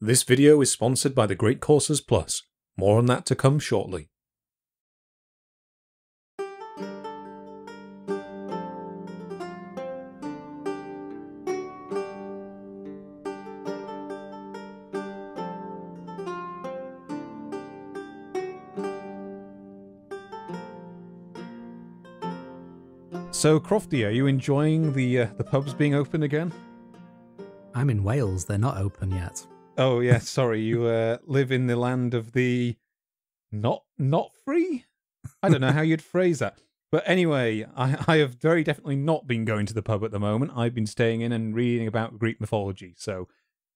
This video is sponsored by the Great Courses Plus. More on that to come shortly. So, Crofty, are you enjoying the uh, the pubs being open again? I'm in Wales. They're not open yet. Oh yeah, sorry. You uh, live in the land of the not not free. I don't know how you'd phrase that. But anyway, I, I have very definitely not been going to the pub at the moment. I've been staying in and reading about Greek mythology. So,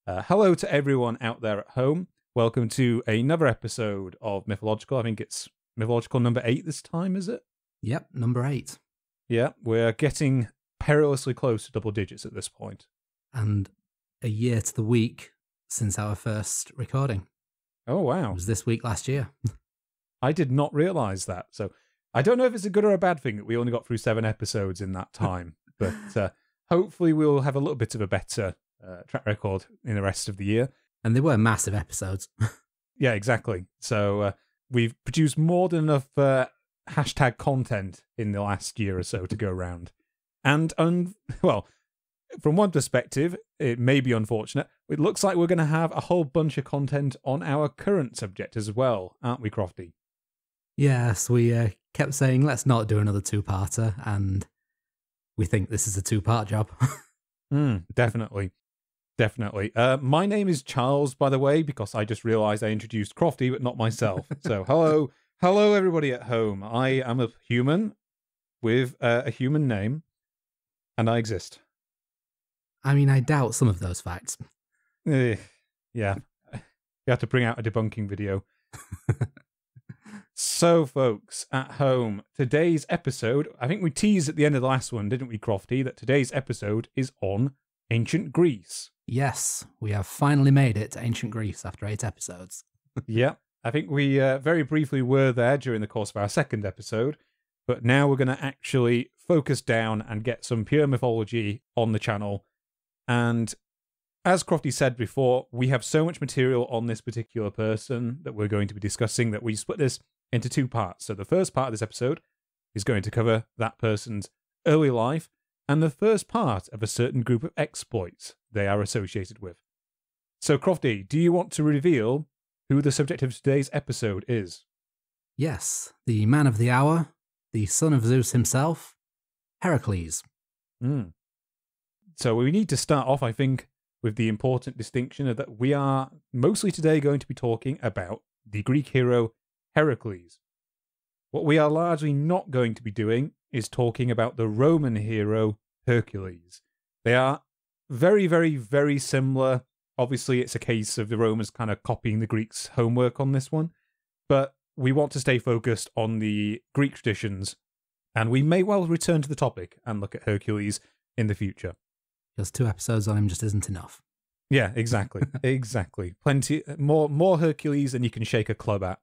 uh, hello to everyone out there at home. Welcome to another episode of Mythillogical. I think it's Mythillogical number eight this time, is it? Yep, number eight. Yeah, we're getting perilously close to double digits at this point. And a year to the week since our first recording. Oh, wow. It was this week last year. I did not realize that. So I don't know if it's a good or a bad thing that we only got through seven episodes in that time, but uh, hopefully we'll have a little bit of a better uh, track record in the rest of the year. And they were massive episodes. Yeah, exactly. So uh, we've produced more than enough uh, hashtag content in the last year or so to go around. And, un- well, from one perspective, it may be unfortunate. It looks like we're going to have a whole bunch of content on our current subject as well, aren't we, Crofty? yes, we uh, kept saying, let's not do another two parter. And we think this is a two part job. Mm, definitely. Definitely. Uh, my name is Charles, by the way, because I just realized I introduced Crofty, but not myself. so, hello. Hello, everybody at home. I am a human with uh, a human name, and I exist. I mean, I doubt some of those facts. Eh, yeah. You have to bring out a debunking video. so, folks at home, today's episode, I think we teased at the end of the last one, didn't we, Crofty, that today's episode is on ancient Greece. Yes, we have finally made it to ancient Greece after eight episodes. yeah, I think we uh, very briefly were there during the course of our second episode, but now we're going to actually focus down and get some pure mythology on the channel. And as Crofty said before, we have so much material on this particular person that we're going to be discussing that we split this into two parts. So the first part of this episode is going to cover that person's early life and the first part of a certain group of exploits they are associated with. So, Crofty, do you want to reveal who the subject of today's episode is? Yes, the man of the hour, the son of Zeus himself, Heracles. Mm. So we need to start off, I think, with the important distinction of that we are mostly today going to be talking about the Greek hero Heracles. What we are largely not going to be doing is talking about the Roman hero Hercules. They are very, very, very similar. Obviously, it's a case of the Romans kind of copying the Greeks' homework on this one, but we want to stay focused on the Greek traditions, and we may well return to the topic and look at Hercules in the future. Because two episodes on him just isn't enough. Yeah, exactly. exactly. Plenty uh, more more Hercules than you can shake a club at.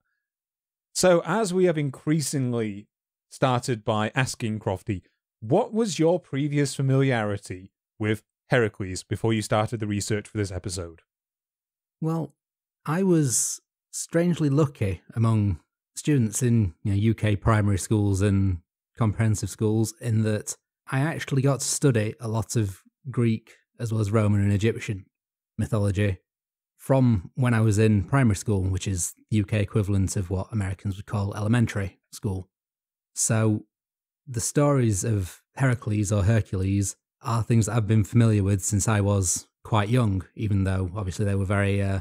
So as we have increasingly started by asking Crofty, what was your previous familiarity with Heracles before you started the research for this episode? Well, I was strangely lucky among students in you know, UK primary schools and comprehensive schools in that I actually got to study a lot of Greek as well as Roman and Egyptian mythology from when I was in primary school, which is the UK equivalent of what Americans would call elementary school. So the stories of Heracles or Hercules are things that I've been familiar with since I was quite young, even though obviously they were very uh,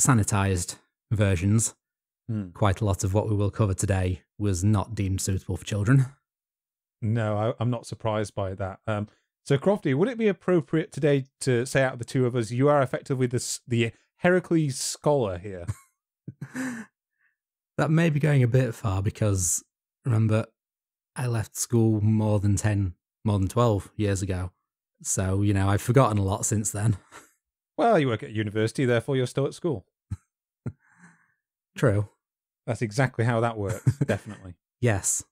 sanitized versions. Hmm. Quite a lot of what we will cover today was not deemed suitable for children. No, I, I'm not surprised by that. Um, so, Crofty, would it be appropriate today to say out of the two of us, you are effectively the the Heracles scholar here? that may be going a bit far because remember, I left school more than 10, more than 12 years ago. So, you know, I've forgotten a lot since then. Well, you work at university, therefore you're still at school. True. That's exactly how that works. Definitely. Yes.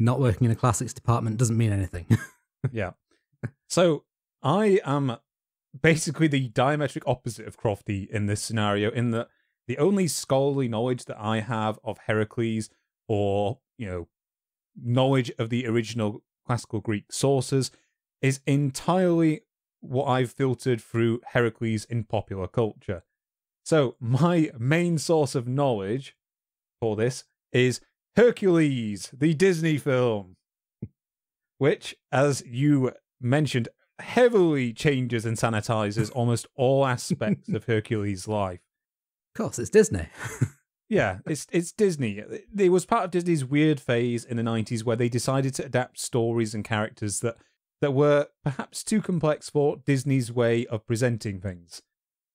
Not working in a classics department doesn't mean anything. yeah. So I am basically the diametric opposite of Crofty in this scenario, in that the only scholarly knowledge that I have of Heracles or, you know, knowledge of the original classical Greek sources is entirely what I've filtered through Heracles in popular culture. So, my main source of knowledge for this is Hercules, the Disney film, which, as you mentioned, heavily changes and sanitizes almost all aspects of Hercules' life. Of course, it's Disney. Yeah, it's it's Disney. It was part of Disney's weird phase in the '90s where they decided to adapt stories and characters that that were perhaps too complex for Disney's way of presenting things.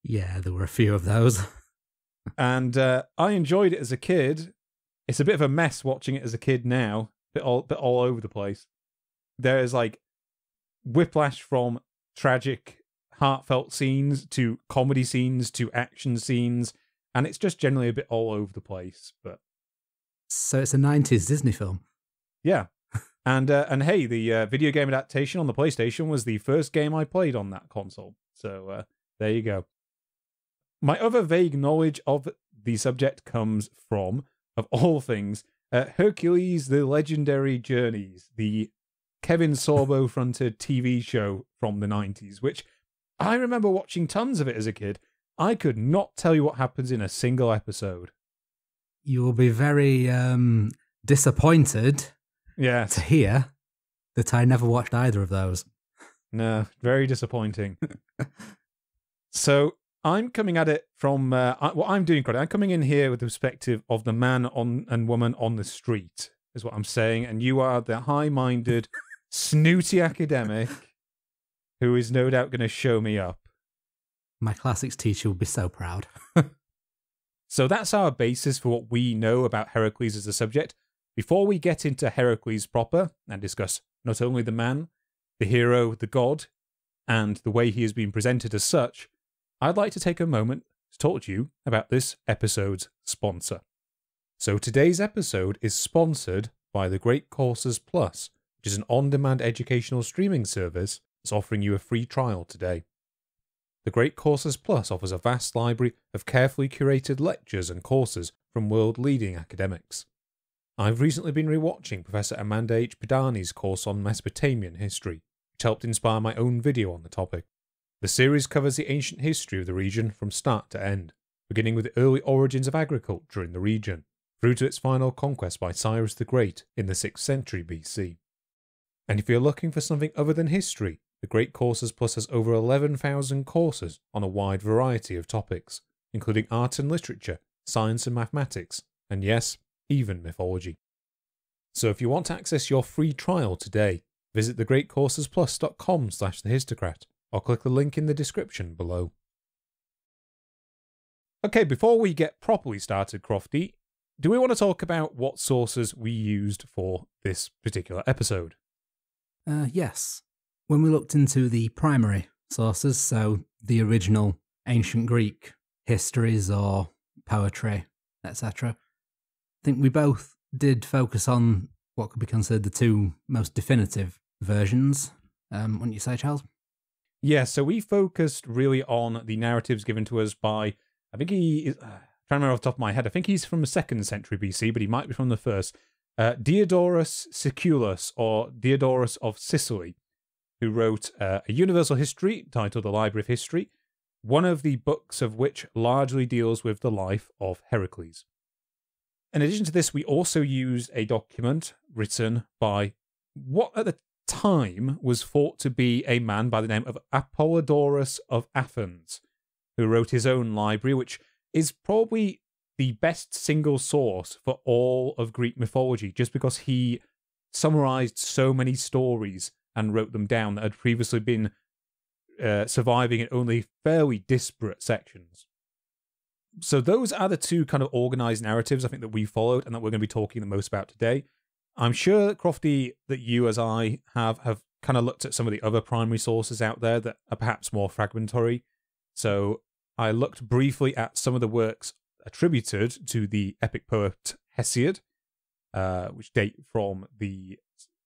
yeah, there were a few of those. And uh, I enjoyed it as a kid. It's a bit of a mess watching it as a kid now, bit all bit all over the place. There's like whiplash from tragic, heartfelt scenes to comedy scenes to action scenes, and it's just generally a bit all over the place. But So it's a 90s Disney film. Yeah. And uh, and hey, the uh, video game adaptation on the PlayStation was the first game I played on that console. So uh, there you go. My other vague knowledge of the subject comes from, of all things, uh, Hercules: The Legendary Journeys, the Kevin Sorbo fronted TV show from the '90s, which I remember watching tons of it as a kid. I could not tell you what happens in a single episode. You will be very um, disappointed Yeah, to hear that I never watched either of those. No, very disappointing. so I'm coming at it from uh, I, what I'm doing. Credit. I'm coming in here with the perspective of the man on and woman on the street, is what I'm saying, and you are the high-minded, snooty academic who is no doubt going to show me up. My classics teacher would be so proud. So that's our basis for what we know about Heracles as a subject. Before we get into Heracles proper and discuss not only the man, the hero, the god, and the way he has been presented as such, I'd like to take a moment to talk to you about this episode's sponsor. So today's episode is sponsored by the Great Courses Plus, which is an on demand educational streaming service that's offering you a free trial today. The Great Courses Plus offers a vast library of carefully curated lectures and courses from world leading academics. I've recently been rewatching Professor Amanda H. Podany's course on Mesopotamian history, which helped inspire my own video on the topic. The series covers the ancient history of the region from start to end, beginning with the early origins of agriculture in the region, through to its final conquest by Cyrus the Great in the 6th century BC. And if you're looking for something other than history, the Great Courses Plus has over 11,000 courses on a wide variety of topics, including art and literature, science and mathematics, and yes, even mythology. So if you want to access your free trial today, visit thegreatcoursesplus.com slash thehistocrat or click the link in the description below. Okay, before we get properly started, Crofty, do we want to talk about what sources we used for this particular episode? Uh, yes. When we looked into the primary sources, so the original ancient Greek histories or poetry, etc., I think we both did focus on what could be considered the two most definitive versions. Um, wouldn't you say, Charles? Yeah, so we focused really on the narratives given to us by, I think he is, uh, trying to remember off the top of my head, I think he's from the second century BC, but he might be from the first. Uh, Diodorus Siculus, or Diodorus of Sicily, who wrote uh, a universal history titled The Library of History, one of the books of which largely deals with the life of Heracles. In addition to this, we also used a document written by what at the time was thought to be a man by the name of Apollodorus of Athens, who wrote his own library, which is probably the best single source for all of Greek mythology, just because he summarized so many stories and wrote them down that had previously been uh, surviving in only fairly disparate sections. So those are the two kind of organized narratives I think that we followed and that we're going to be talking the most about today. I'm sure, Crofty, that you as I have have kind of looked at some of the other primary sources out there that are perhaps more fragmentary. So I looked briefly at some of the works attributed to the epic poet Hesiod, uh, which date from the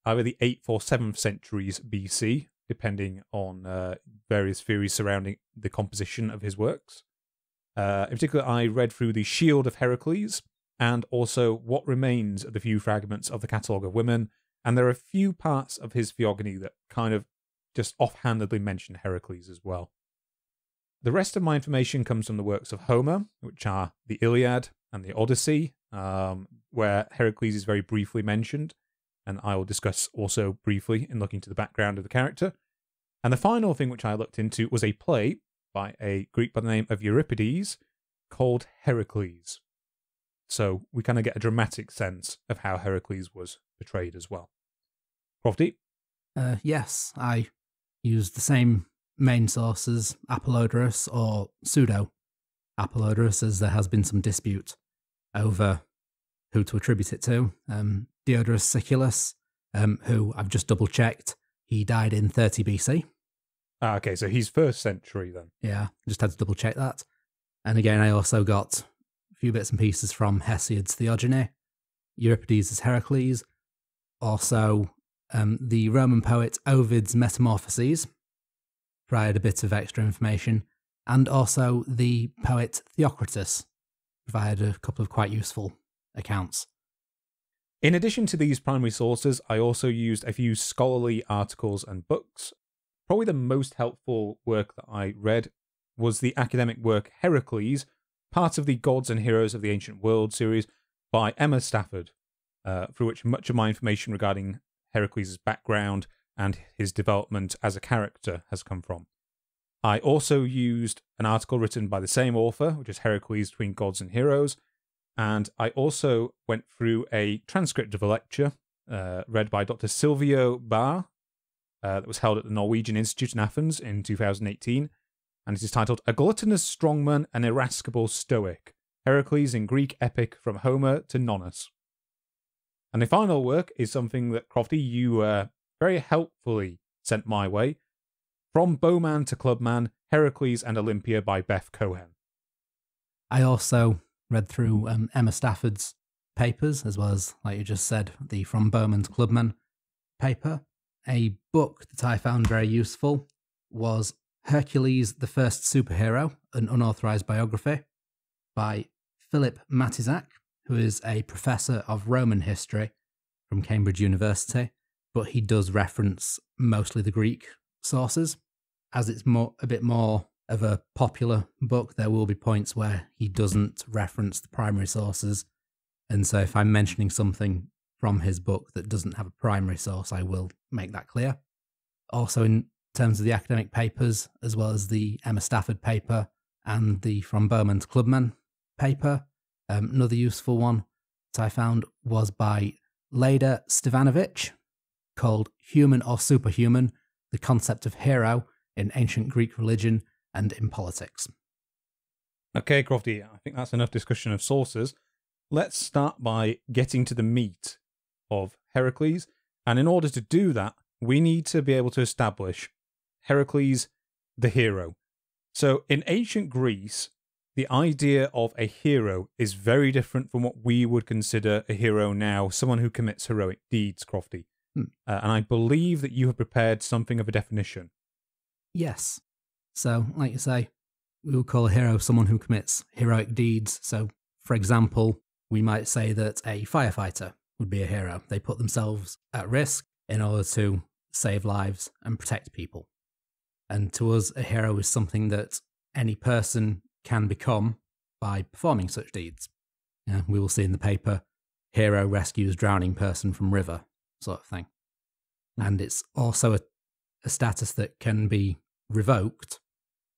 either the 8th or 7th centuries BC, depending on uh, various theories surrounding the composition of his works. Uh, in particular, I read through the Shield of Heracles and also what remains of the few fragments of the Catalogue of Women, and there are a few parts of his Theogony that kind of just offhandedly mention Heracles as well. The rest of my information comes from the works of Homer, which are the Iliad and the Odyssey, um, where Heracles is very briefly mentioned, and I will discuss also briefly in looking to the background of the character. And the final thing which I looked into was a play by a Greek by the name of Euripides called Heracles. So we kind of get a dramatic sense of how Heracles was portrayed as well. Crofty? Uh, yes, I used the same main sources, Apollodorus or pseudo Apollodorus, as there has been some dispute over who to attribute it to. Um, Diodorus Siculus, um, who I've just double checked, he died in 30 BC. Ah, okay, so he's first century then. Yeah, just had to double check that. And again, I also got a few bits and pieces from Hesiod's Theogony, Euripides' Heracles, also um, the Roman poet Ovid's Metamorphoses, provided a bit of extra information, and also the poet Theocritus provided a couple of quite useful accounts. In addition to these primary sources, I also used a few scholarly articles and books. Probably the most helpful work that I read was the academic work Heracles, part of the Gods and Heroes of the Ancient World series by Emma Stafford, uh, through which much of my information regarding Heracles' background and his development as a character has come from. I also used an article written by the same author, which is Heracles Between Gods and Heroes, and I also went through a transcript of a lecture uh, read by Dr. Silvio Bar uh, that was held at the Norwegian Institute in Athens in 2018. And it is titled A Gluttonous Strongman and Irascible Stoic Heracles in Greek Epic from Homer to Nonnus. And the final work is something that Crofty, you uh, very helpfully sent my way From Bowman to Clubman Heracles and Olympia by Beth Cohen. I also read through um, Emma Stafford's papers, as well as, like you just said, the From Bowman to Clubman paper. A book that I found very useful was Hercules the First Superhero, an unauthorized biography by Philip Matyszak, who is a professor of Roman history from Cambridge University, but he does reference mostly the Greek sources. As it's more a bit more of a popular book, there will be points where he doesn't reference the primary sources. And so if I'm mentioning something from his book that doesn't have a primary source, I will make that clear. Also, in terms of the academic papers, as well as the Emma Stafford paper and the From Bowman to Clubman paper, um, another useful one that I found was by Leda Stevanovic called Human or Superhuman The Concept of Hero in Ancient Greek Religion and in Politics. Okay, Crofty, I think that's enough discussion of sources. Let's start by getting to the meat of Heracles. And in order to do that, we need to be able to establish Heracles the hero. So in ancient Greece, the idea of a hero is very different from what we would consider a hero now, someone who commits heroic deeds, Crofty. Hmm. Uh, and I believe that you have prepared something of a definition. Yes. So, like you say, we would call a hero someone who commits heroic deeds. So, for example, we might say that a firefighter would be a hero. They put themselves at risk in order to save lives and protect people. And to us, a hero is something that any person can become by performing such deeds. Yeah, we will see in the paper hero rescues drowning person from river, sort of thing. Hmm. And it's also a, a status that can be revoked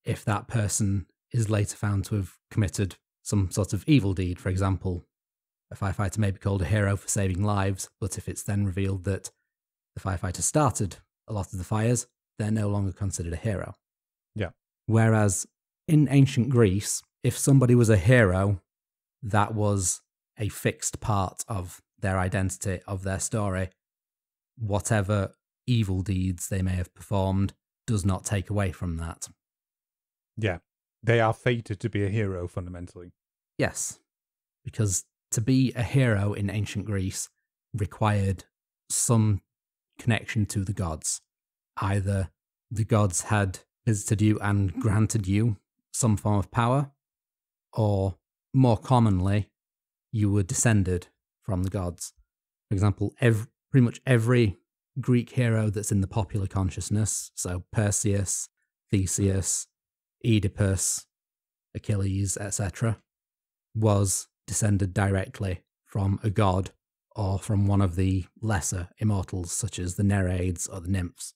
if that person is later found to have committed some sort of evil deed. For example, a firefighter may be called a hero for saving lives, but if it's then revealed that the firefighter started a lot of the fires, they're no longer considered a hero. Yeah. Whereas in ancient Greece, if somebody was a hero, that was a fixed part of their identity, of their story. Whatever evil deeds they may have performed does not take away from that. Yeah. They are fated to be a hero fundamentally. Yes, because to be a hero in ancient Greece required some connection to the gods, either the gods had visited you and granted you some form of power, or more commonly, you were descended from the gods. For example, every, pretty much every Greek hero that's in the popular consciousness, so Perseus, Theseus, Oedipus, Achilles, etc., was descended directly from a god or from one of the lesser immortals, such as the Nereids or the nymphs.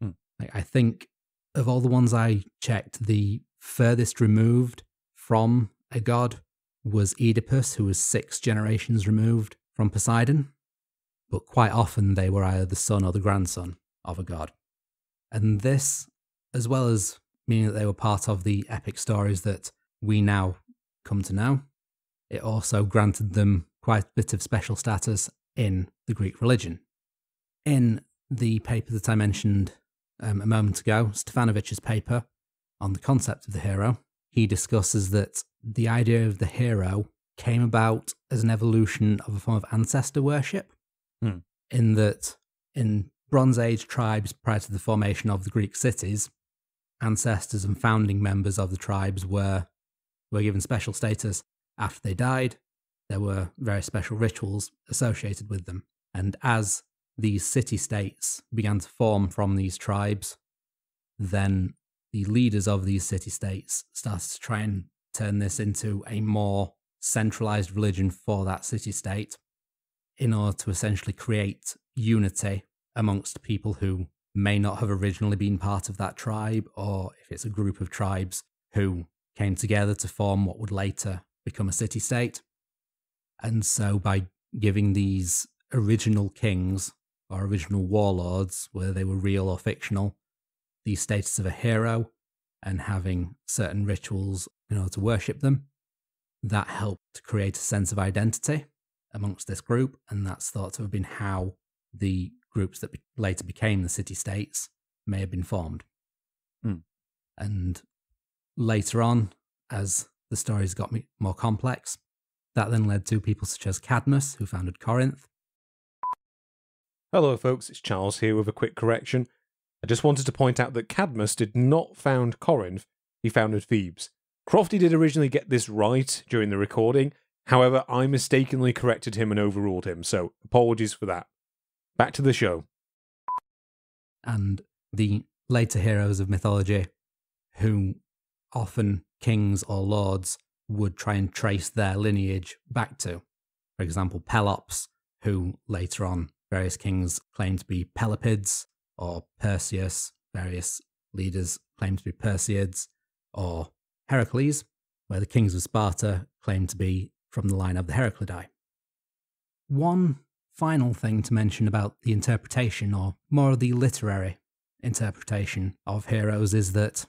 Hmm. Like, I think of all the ones I checked, the furthest removed from a god was Oedipus, who was six generations removed from Poseidon. But quite often they were either the son or the grandson of a god. And this, as well as meaning that they were part of the epic stories that we now come to know, it also granted them quite a bit of special status in the Greek religion. In the paper that I mentioned um, a moment ago, Stevanovic's paper on the concept of the hero, he discusses that the idea of the hero came about as an evolution of a form of ancestor worship, Hmm. in that in Bronze Age tribes prior to the formation of the Greek cities, ancestors and founding members of the tribes were were given special status after they died. There were very special rituals associated with them. And as these city states began to form from these tribes, then the leaders of these city states started to try and turn this into a more centralized religion for that city state in order to essentially create unity amongst people who may not have originally been part of that tribe, or if it's a group of tribes who came together to form what would later become a city state. And so, by giving these original kings or original warlords, whether they were real or fictional, the status of a hero and having certain rituals in order to worship them, that helped create a sense of identity amongst this group. And that's thought to have been how the groups that be- later became the city states may have been formed. Hmm. And later on, as the stories got me- more complex, that then led to people such as Cadmus, who founded Corinth, Hello, folks, it's Charles here with a quick correction. I just wanted to point out that Cadmus did not found Corinth, he founded Thebes. Crofty did originally get this right during the recording, however, I mistakenly corrected him and overruled him, so apologies for that. Back to the show. and the later heroes of mythology, who often kings or lords would try and trace their lineage back to. For example, Pelops, who later on various kings claimed to be Pelopids, or Perseus, various leaders claimed to be Perseids, or Heracles, where the kings of Sparta claimed to be from the line of the Heraclidae. One final thing to mention about the interpretation, or more of the literary interpretation of heroes, is that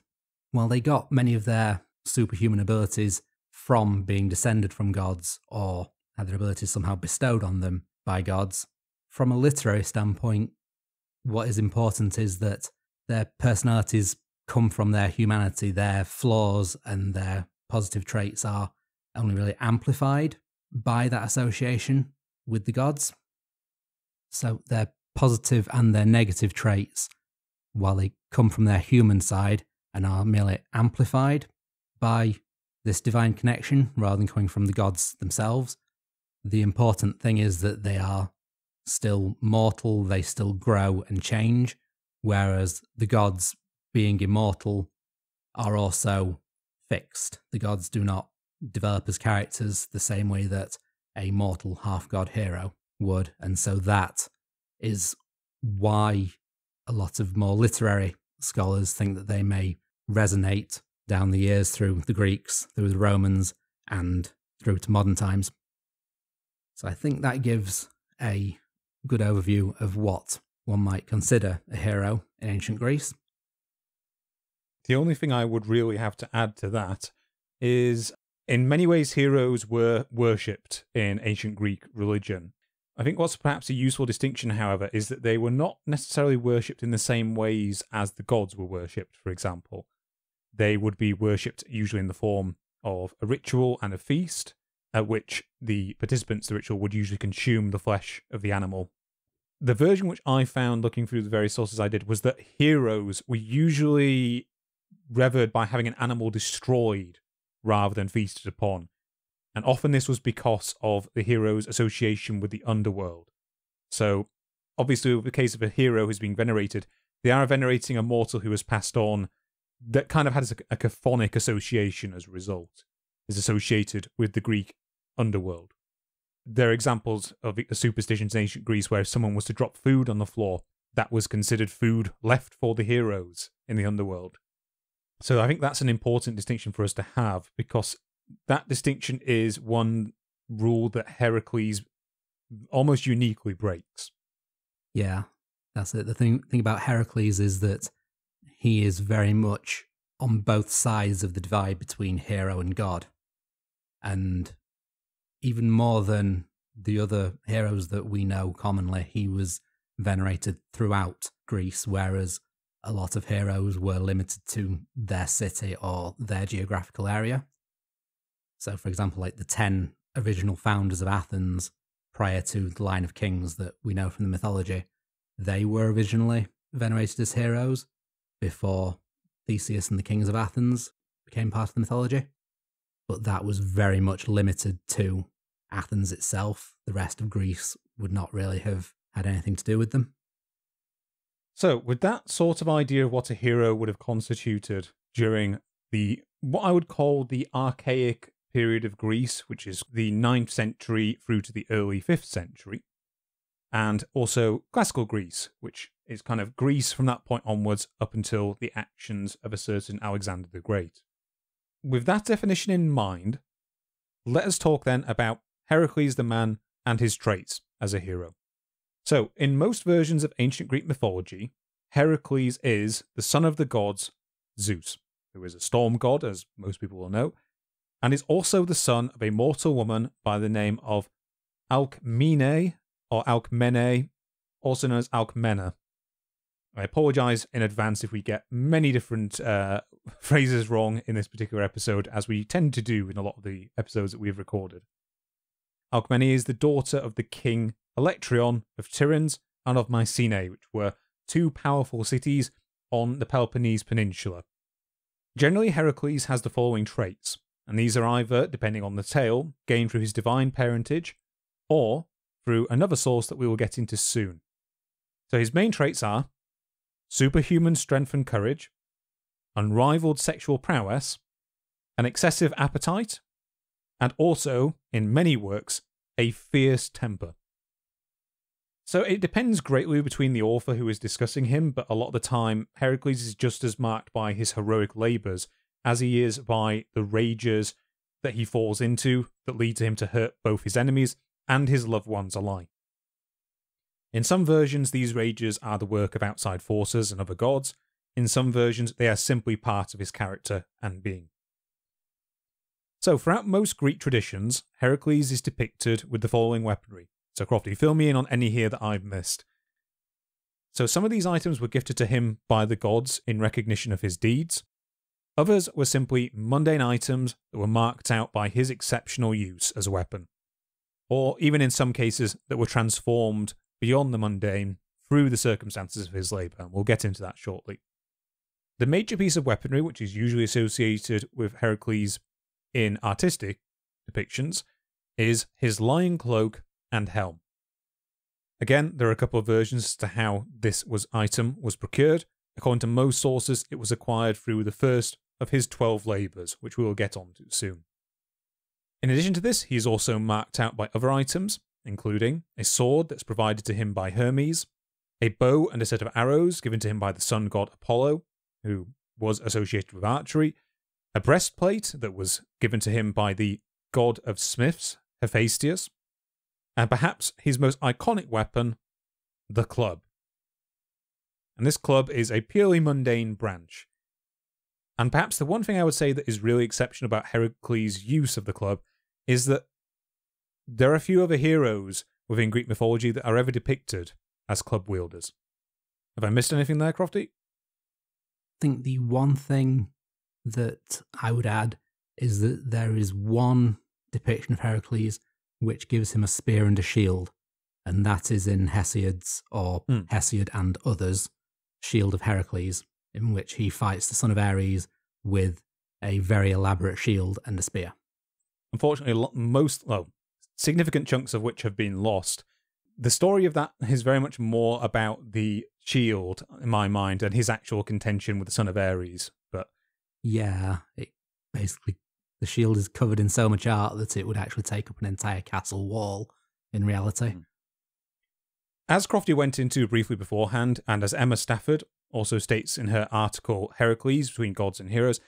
while they got many of their superhuman abilities from being descended from gods or had their abilities somehow bestowed on them by gods, from a literary standpoint, what is important is that their personalities come from their humanity, their flaws and their positive traits are only really amplified by that association with the gods. So their positive and their negative traits, while they come from their human side and are merely amplified by this divine connection rather than coming from the gods themselves, the important thing is that they are still mortal, they still grow and change, whereas the gods, being immortal, are also fixed. The gods do not develop as characters the same way that a mortal half god hero would. And so that is why a lot of more literary scholars think that they may resonate down the years through the Greeks, through the Romans, and through to modern times. So I think that gives a good overview of what one might consider a hero in ancient Greece. The only thing I would really have to add to that is in many ways, heroes were worshipped in ancient Greek religion. I think what's perhaps a useful distinction, however, is that they were not necessarily worshipped in the same ways as the gods were worshipped, for example. They would be worshipped usually in the form of a ritual and a feast, at which the participants of the ritual would usually consume the flesh of the animal the version which I found looking through the various sources I did was that heroes were usually revered by having an animal destroyed rather than feasted upon. And often this was because of the hero's association with the underworld. So, obviously, with the case of a hero who's being venerated, they are venerating a mortal who has passed on that kind of has a, a chthonic association as a result, is associated with the Greek underworld. There are examples of superstitions in ancient Greece where if someone was to drop food on the floor, that was considered food left for the heroes in the underworld. So I think that's an important distinction for us to have because that distinction is one rule that Heracles almost uniquely breaks. Yeah, that's it. The thing thing about Heracles is that he is very much on both sides of the divide between hero and god. And even more than the other heroes that we know commonly, he was venerated throughout Greece, whereas a lot of heroes were limited to their city or their geographical area. So, for example, like the 10 original founders of Athens prior to the line of kings that we know from the mythology, they were originally venerated as heroes before Theseus and the kings of Athens became part of the mythology. But that was very much limited to Athens itself. The rest of Greece would not really have had anything to do with them. So, with that sort of idea of what a hero would have constituted during the what I would call the archaic period of Greece, which is the 9th century through to the early 5th century, and also classical Greece, which is kind of Greece from that point onwards up until the actions of a certain Alexander the Great. With that definition in mind, let us talk then about Heracles the man and his traits as a hero. So, in most versions of ancient Greek mythology, Heracles is the son of the gods Zeus, who is a storm god, as most people will know, and is also the son of a mortal woman by the name of Alcmene or Alcmene, also known as Alcmena. I apologize in advance if we get many different uh, phrases wrong in this particular episode, as we tend to do in a lot of the episodes that we've recorded. Alcmene is the daughter of the king Electryon of Tiryns and of Mycenae, which were two powerful cities on the Peloponnese Peninsula. Generally, Heracles has the following traits and these are either, depending on the tale, gained through his divine parentage or through another source that we will get into soon. So his main traits are superhuman strength and courage, unrivaled sexual prowess, an excessive appetite, and also, in many works, a fierce temper. So it depends greatly between the author who is discussing him, but a lot of the time, Heracles is just as marked by his heroic labours as he is by the rages that he falls into that lead to him to hurt both his enemies and his loved ones alike. In some versions, these rages are the work of outside forces and other gods. In some versions, they are simply part of his character and being. So, throughout most Greek traditions, Heracles is depicted with the following weaponry. Crofty, fill me in on any here that I've missed. So, some of these items were gifted to him by the gods in recognition of his deeds. Others were simply mundane items that were marked out by his exceptional use as a weapon, or even in some cases that were transformed beyond the mundane through the circumstances of his labour, and we'll get into that shortly. The major piece of weaponry, which is usually associated with Heracles in artistic depictions, is his lion cloak and helm. Again, there are a couple of versions as to how this was item was procured. According to most sources, it was acquired through the first of his 12 labours, which we will get on to soon. In addition to this, he is also marked out by other items, including a sword that's provided to him by Hermes, a bow and a set of arrows given to him by the sun god Apollo, who was associated with archery, a breastplate that was given to him by the god of smiths, Hephaestus, and perhaps his most iconic weapon, the club. And this club is a purely mundane branch. And perhaps the one thing I would say that is really exceptional about Heracles' use of the club is that there are a few other heroes within Greek mythology that are ever depicted as club wielders. Have I missed anything there, Crofty? I think the one thing that I would add is that there is one depiction of Heracles which gives him a spear and a shield, and that is in Hesiod's or Hmm. Hesiod and others' Shield of Heracles, in which he fights the son of Ares with a very elaborate shield and a spear. Unfortunately, most, well, significant chunks of which have been lost. The story of that is very much more about the shield, in my mind, and his actual contention with the son of Ares. But Yeah, it basically the shield is covered in so much art that it would actually take up an entire castle wall in reality. Hmm. As Crofty went into briefly beforehand, and as Emma Stafford also states in her article Heracles Between Gods and Heroes,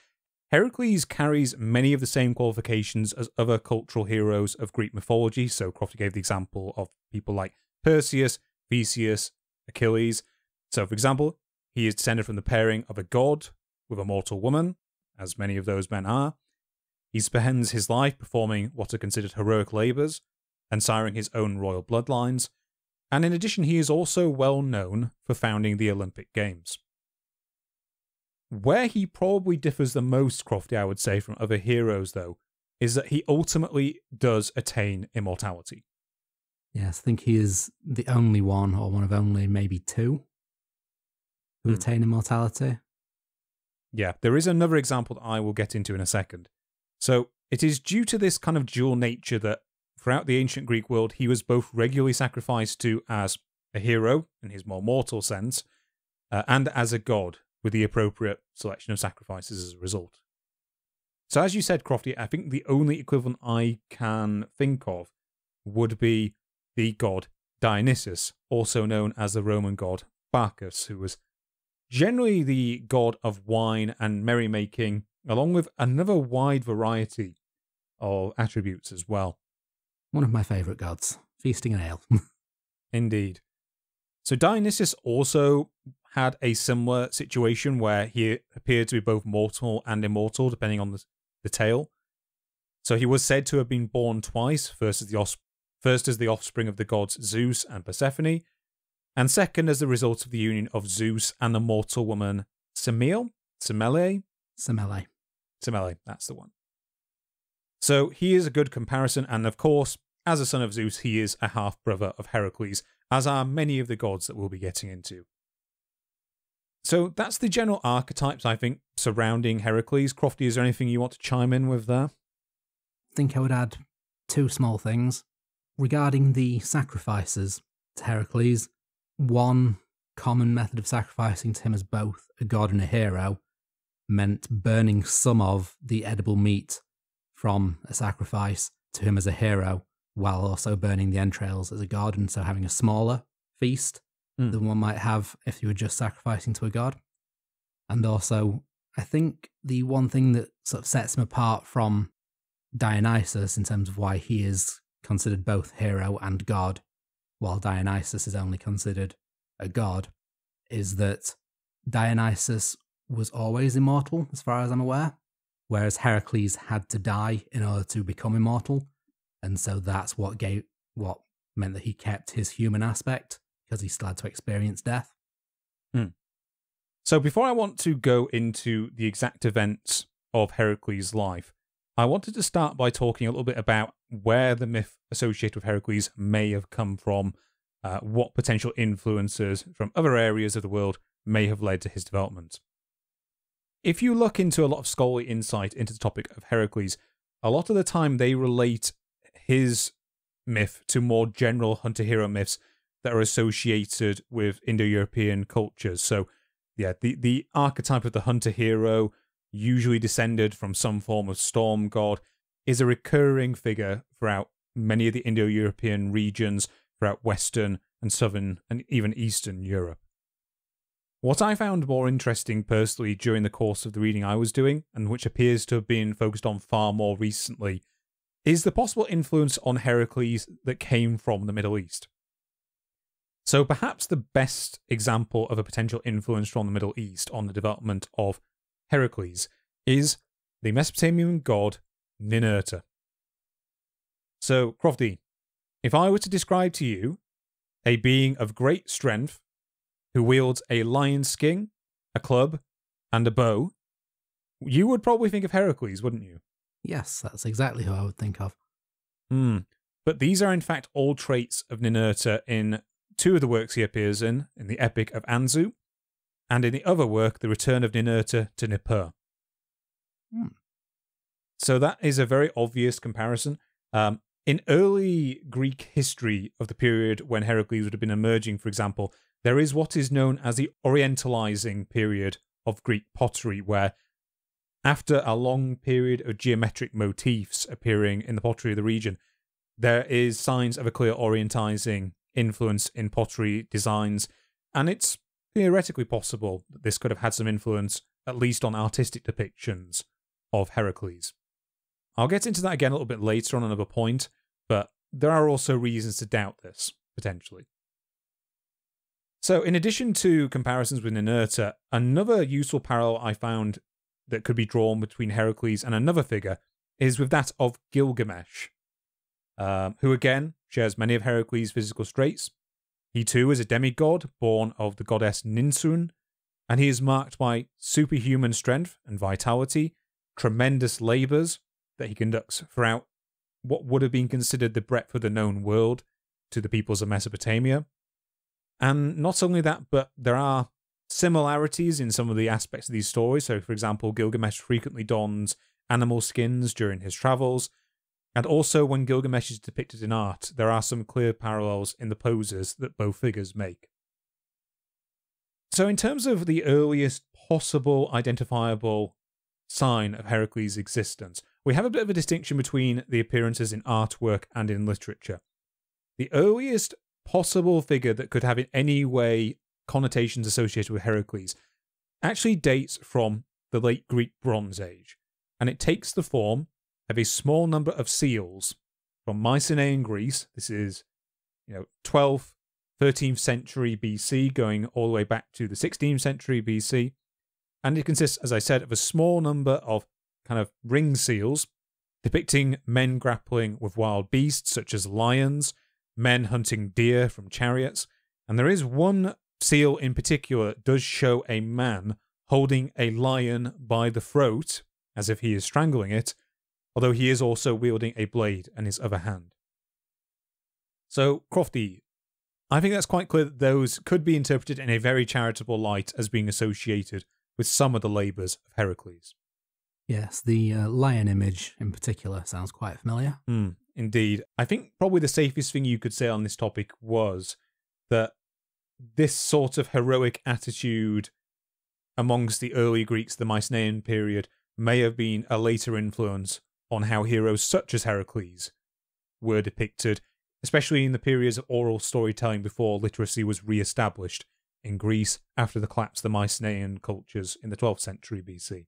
Heracles carries many of the same qualifications as other cultural heroes of Greek mythology. So Crofty gave the example of people like Perseus, Theseus, Achilles. So, for example, he is descended from the pairing of a god with a mortal woman, as many of those men are. He spends his life performing what are considered heroic labours and siring his own royal bloodlines. And in addition, he is also well known for founding the Olympic Games. Where he probably differs the most, Crofty, I would say, from other heroes, though, is that he ultimately does attain immortality. Yes, I think he is the only one, or one of only maybe two, who Hmm. attain immortality. Yeah, there is another example that I will get into in a second. So it is due to this kind of dual nature that throughout the ancient Greek world, he was both regularly sacrificed to as a hero in his more mortal sense, uh, and as a god with the appropriate selection of sacrifices as a result. So, as you said, Crofty, I think the only equivalent I can think of would be the god Dionysus, also known as the Roman god Bacchus, who was generally the god of wine and merrymaking, along with another wide variety of attributes as well. One of my favourite gods, feasting and ale. Indeed. So Dionysus also had a similar situation where he appeared to be both mortal and immortal, depending on the, the tale. So he was said to have been born twice, first as the os- first as the offspring of the gods Zeus and Persephone, and second as the result of the union of Zeus and the mortal woman Semele, Semele, Semele. Semele, that's the one. So he is a good comparison, and of course, as a son of Zeus, he is a half brother of Heracles, as are many of the gods that we'll be getting into. So that's the general archetypes, I think, surrounding Heracles. Crofty, is there anything you want to chime in with there? I think I would add two small things. Regarding the sacrifices to Heracles, one common method of sacrificing to him as both a god and a hero meant burning some of the edible meat from a sacrifice to him as a hero, while also burning the entrails as a god, and so having a smaller feast Hmm. than one might have if you were just sacrificing to a god. And also, I think the one thing that sort of sets him apart from Dionysus in terms of why he is considered both hero and god, while Dionysus is only considered a god, is that Dionysus was always immortal, as far as I'm aware, whereas Heracles had to die in order to become immortal, and so that's what gave what meant that he kept his human aspect because he still had to experience death. So before I want to go into the exact events of Heracles' life, I wanted to start by talking a little bit about where the myth associated with Heracles may have come from, uh, what potential influences from other areas of the world may have led to his development. If you look into a lot of scholarly insight into the topic of Heracles, a lot of the time they relate his myth to more general hunter hero myths that are associated with Indo European cultures. So, yeah, the, the archetype of the hunter hero, usually descended from some form of storm god, is a recurring figure throughout many of the Indo European regions, throughout Western and Southern and even Eastern Europe. What I found more interesting personally during the course of the reading I was doing, and which appears to have been focused on far more recently, is the possible influence on Heracles that came from the Middle East. So, perhaps the best example of a potential influence from the Middle East on the development of Heracles is the Mesopotamian god Ninurta. So, Crofty, if I were to describe to you a being of great strength who wields a lion's skin, a club, and a bow, you would probably think of Heracles, wouldn't you? Yes, that's exactly who I would think of. Hmm. But these are in fact all traits of Ninurta in two of the works he appears in, in the Epic of Anzu, and in the other work, The Return of Ninurta to Nippur. Hmm. So that is a very obvious comparison. Um, in early Greek history of the period when Heracles would have been emerging, for example, there is what is known as the Orientalizing period of Greek pottery, where after a long period of geometric motifs appearing in the pottery of the region, there is signs of a clear Orientizing influence in pottery designs, and it's theoretically possible that this could have had some influence, at least on artistic depictions, of Heracles. I'll get into that again a little bit later on another point, but there are also reasons to doubt this, potentially. So, in addition to comparisons with Ninurta, another useful parallel I found that could be drawn between Heracles and another figure is with that of Gilgamesh, um, who again shares many of Heracles' physical traits. He too is a demigod born of the goddess Ninsun, and he is marked by superhuman strength and vitality, tremendous labours that he conducts throughout what would have been considered the breadth of the known world to the peoples of Mesopotamia. And not only that, but there are similarities in some of the aspects of these stories. So, for example, Gilgamesh frequently dons animal skins during his travels. And also, when Gilgamesh is depicted in art, there are some clear parallels in the poses that both figures make. So, in terms of the earliest possible identifiable sign of Heracles' existence, we have a bit of a distinction between the appearances in artwork and in literature. The earliest possible figure that could have in any way connotations associated with Heracles actually dates from the late Greek Bronze Age, and it takes the form of a small number of seals from Mycenaean Greece. This is, you know, 12th, 13th century BC, going all the way back to the 16th century BC. And it consists, as I said, of a small number of kind of ring seals depicting men grappling with wild beasts such as lions, men hunting deer from chariots. And there is one seal in particular that does show a man holding a lion by the throat as if he is strangling it, although he is also wielding a blade in his other hand. So, Crofty, I think that's quite clear that those could be interpreted in a very charitable light as being associated with some of the labours of Heracles. Yes, the uh, lion image in particular sounds quite familiar. Mm, indeed. I think probably the safest thing you could say on this topic was that this sort of heroic attitude amongst the early Greeks, the Mycenaean period, may have been a later influence on how heroes such as Heracles were depicted, especially in the periods of oral storytelling before literacy was re established in Greece after the collapse of the Mycenaean cultures in the 12th century BC.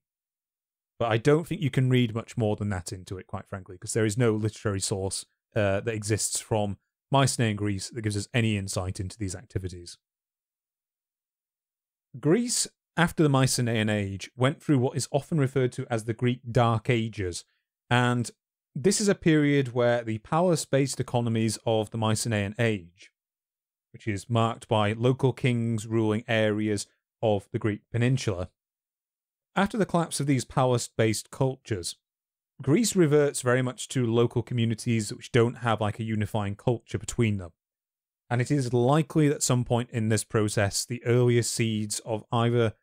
But I don't think you can read much more than that into it, quite frankly, because there is no literary source uh, that exists from Mycenae Mycenaean Greece that gives us any insight into these activities. Greece, after the Mycenaean Age, went through what is often referred to as the Greek Dark Ages, and this is a period where the palace based economies of the Mycenaean Age, which is marked by local kings ruling areas of the Greek peninsula, after the collapse of these palace based cultures, Greece reverts very much to local communities which don't have like a unifying culture between them. And it is likely that some point in this process, the earliest seeds of either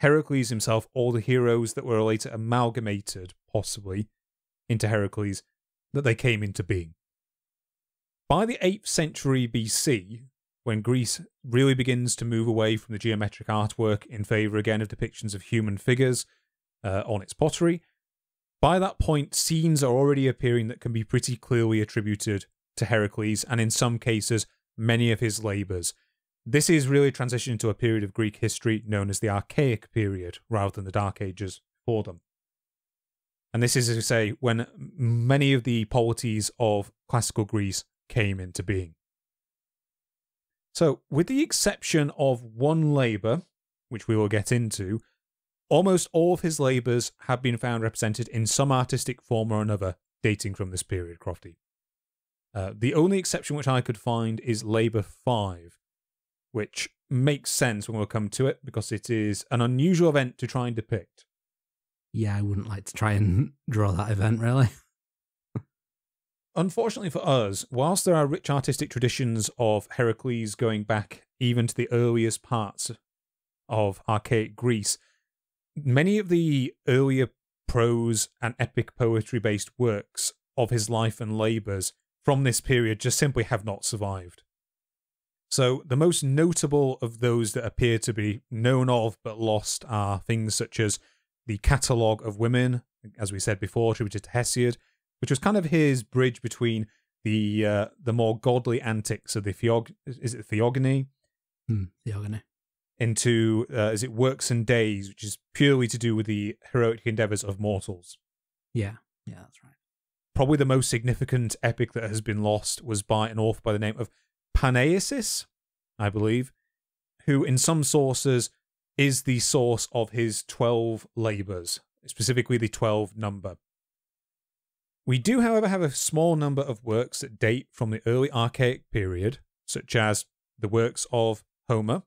Heracles himself or the heroes that were later amalgamated, possibly, into Heracles, that they came into being. By the 8th century BC, when Greece really begins to move away from the geometric artwork in favour again of depictions of human figures uh, on its pottery. By that point, scenes are already appearing that can be pretty clearly attributed to Heracles, and in some cases, many of his labours. This is really transitioning to a period of Greek history known as the Archaic period, rather than the Dark Ages for them. And this is, as I say, when many of the polities of classical Greece came into being. So, with the exception of one labour, which we will get into, almost all of his labours have been found represented in some artistic form or another dating from this period, Crofty. Uh, the only exception which I could find is Labour 5, which makes sense when we'll come to it because it is an unusual event to try and depict. Yeah, I wouldn't like to try and draw that event, really. unfortunately for us, whilst there are rich artistic traditions of Heracles going back even to the earliest parts of archaic Greece, many of the earlier prose and epic poetry based works of his life and labours from this period just simply have not survived. So, the most notable of those that appear to be known of but lost are things such as the Catalogue of Women, as we said before, attributed to Hesiod, which was kind of his bridge between the uh, the more godly antics of the Theog- is it Theogony? Hmm, Theogony. Into uh, is it Works and Days, which is purely to do with the heroic endeavors of mortals. Yeah, yeah, that's right. Probably the most significant epic that has been lost was by an author by the name of Panyassis, I believe, who in some sources is the source of his 12 labors, specifically the 12 number. We do, however, have a small number of works that date from the early archaic period, such as the works of Homer.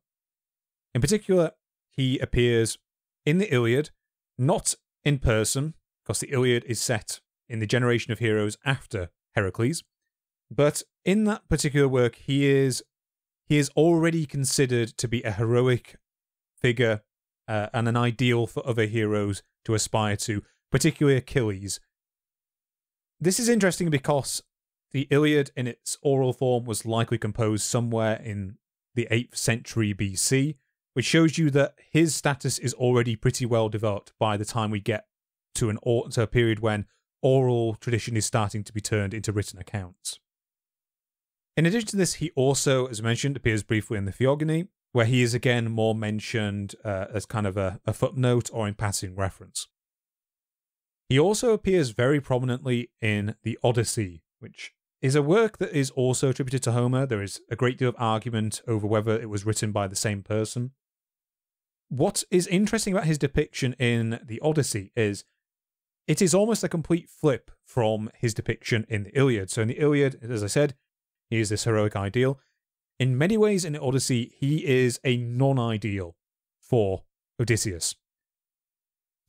In particular, he appears in the Iliad, not in person, because the Iliad is set in the generation of heroes after Heracles, but in that particular work, he is he is already considered to be a heroic figure uh, and an ideal for other heroes to aspire to, particularly Achilles. This is interesting because the Iliad in its oral form was likely composed somewhere in the 8th century BC, which shows you that his status is already pretty well developed by the time we get to an to a period when oral tradition is starting to be turned into written accounts. In addition to this, he also, as mentioned, appears briefly in the Theogony, where he is again more mentioned uh, as kind of a, a footnote or in passing reference. He also appears very prominently in the Odyssey, which is a work that is also attributed to Homer. There is a great deal of argument over whether it was written by the same person. What is interesting about his depiction in the Odyssey is it is almost a complete flip from his depiction in the Iliad. So in the Iliad, as I said, he is this heroic ideal. In many ways, in the Odyssey, he is a non ideal for Odysseus.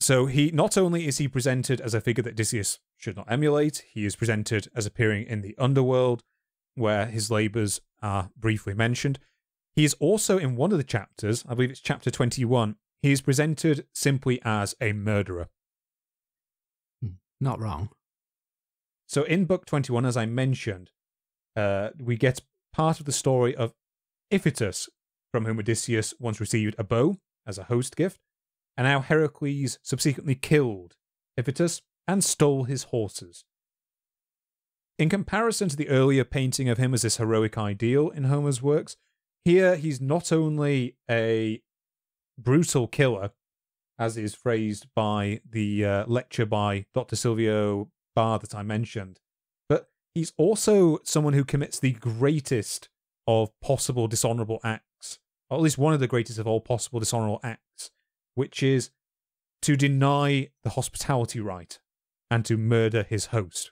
So he not only is he presented as a figure that Odysseus should not emulate, he is presented as appearing in the underworld, where his labours are briefly mentioned. He is also in one of the chapters, I believe it's chapter 21, he is presented simply as a murderer. Hmm, not wrong. So in book 21, as I mentioned, uh, we get part of the story of Iphitus, from whom Odysseus once received a bow as a host gift, and how Heracles subsequently killed Iphitus and stole his horses. In comparison to the earlier painting of him as this heroic ideal in Homer's works, here he's not only a brutal killer, as is phrased by the uh, lecture by Dr. Silvio Bar that I mentioned, but he's also someone who commits the greatest of possible dishonorable acts, or at least one of the greatest of all possible dishonorable acts, which is to deny the hospitality right and to murder his host.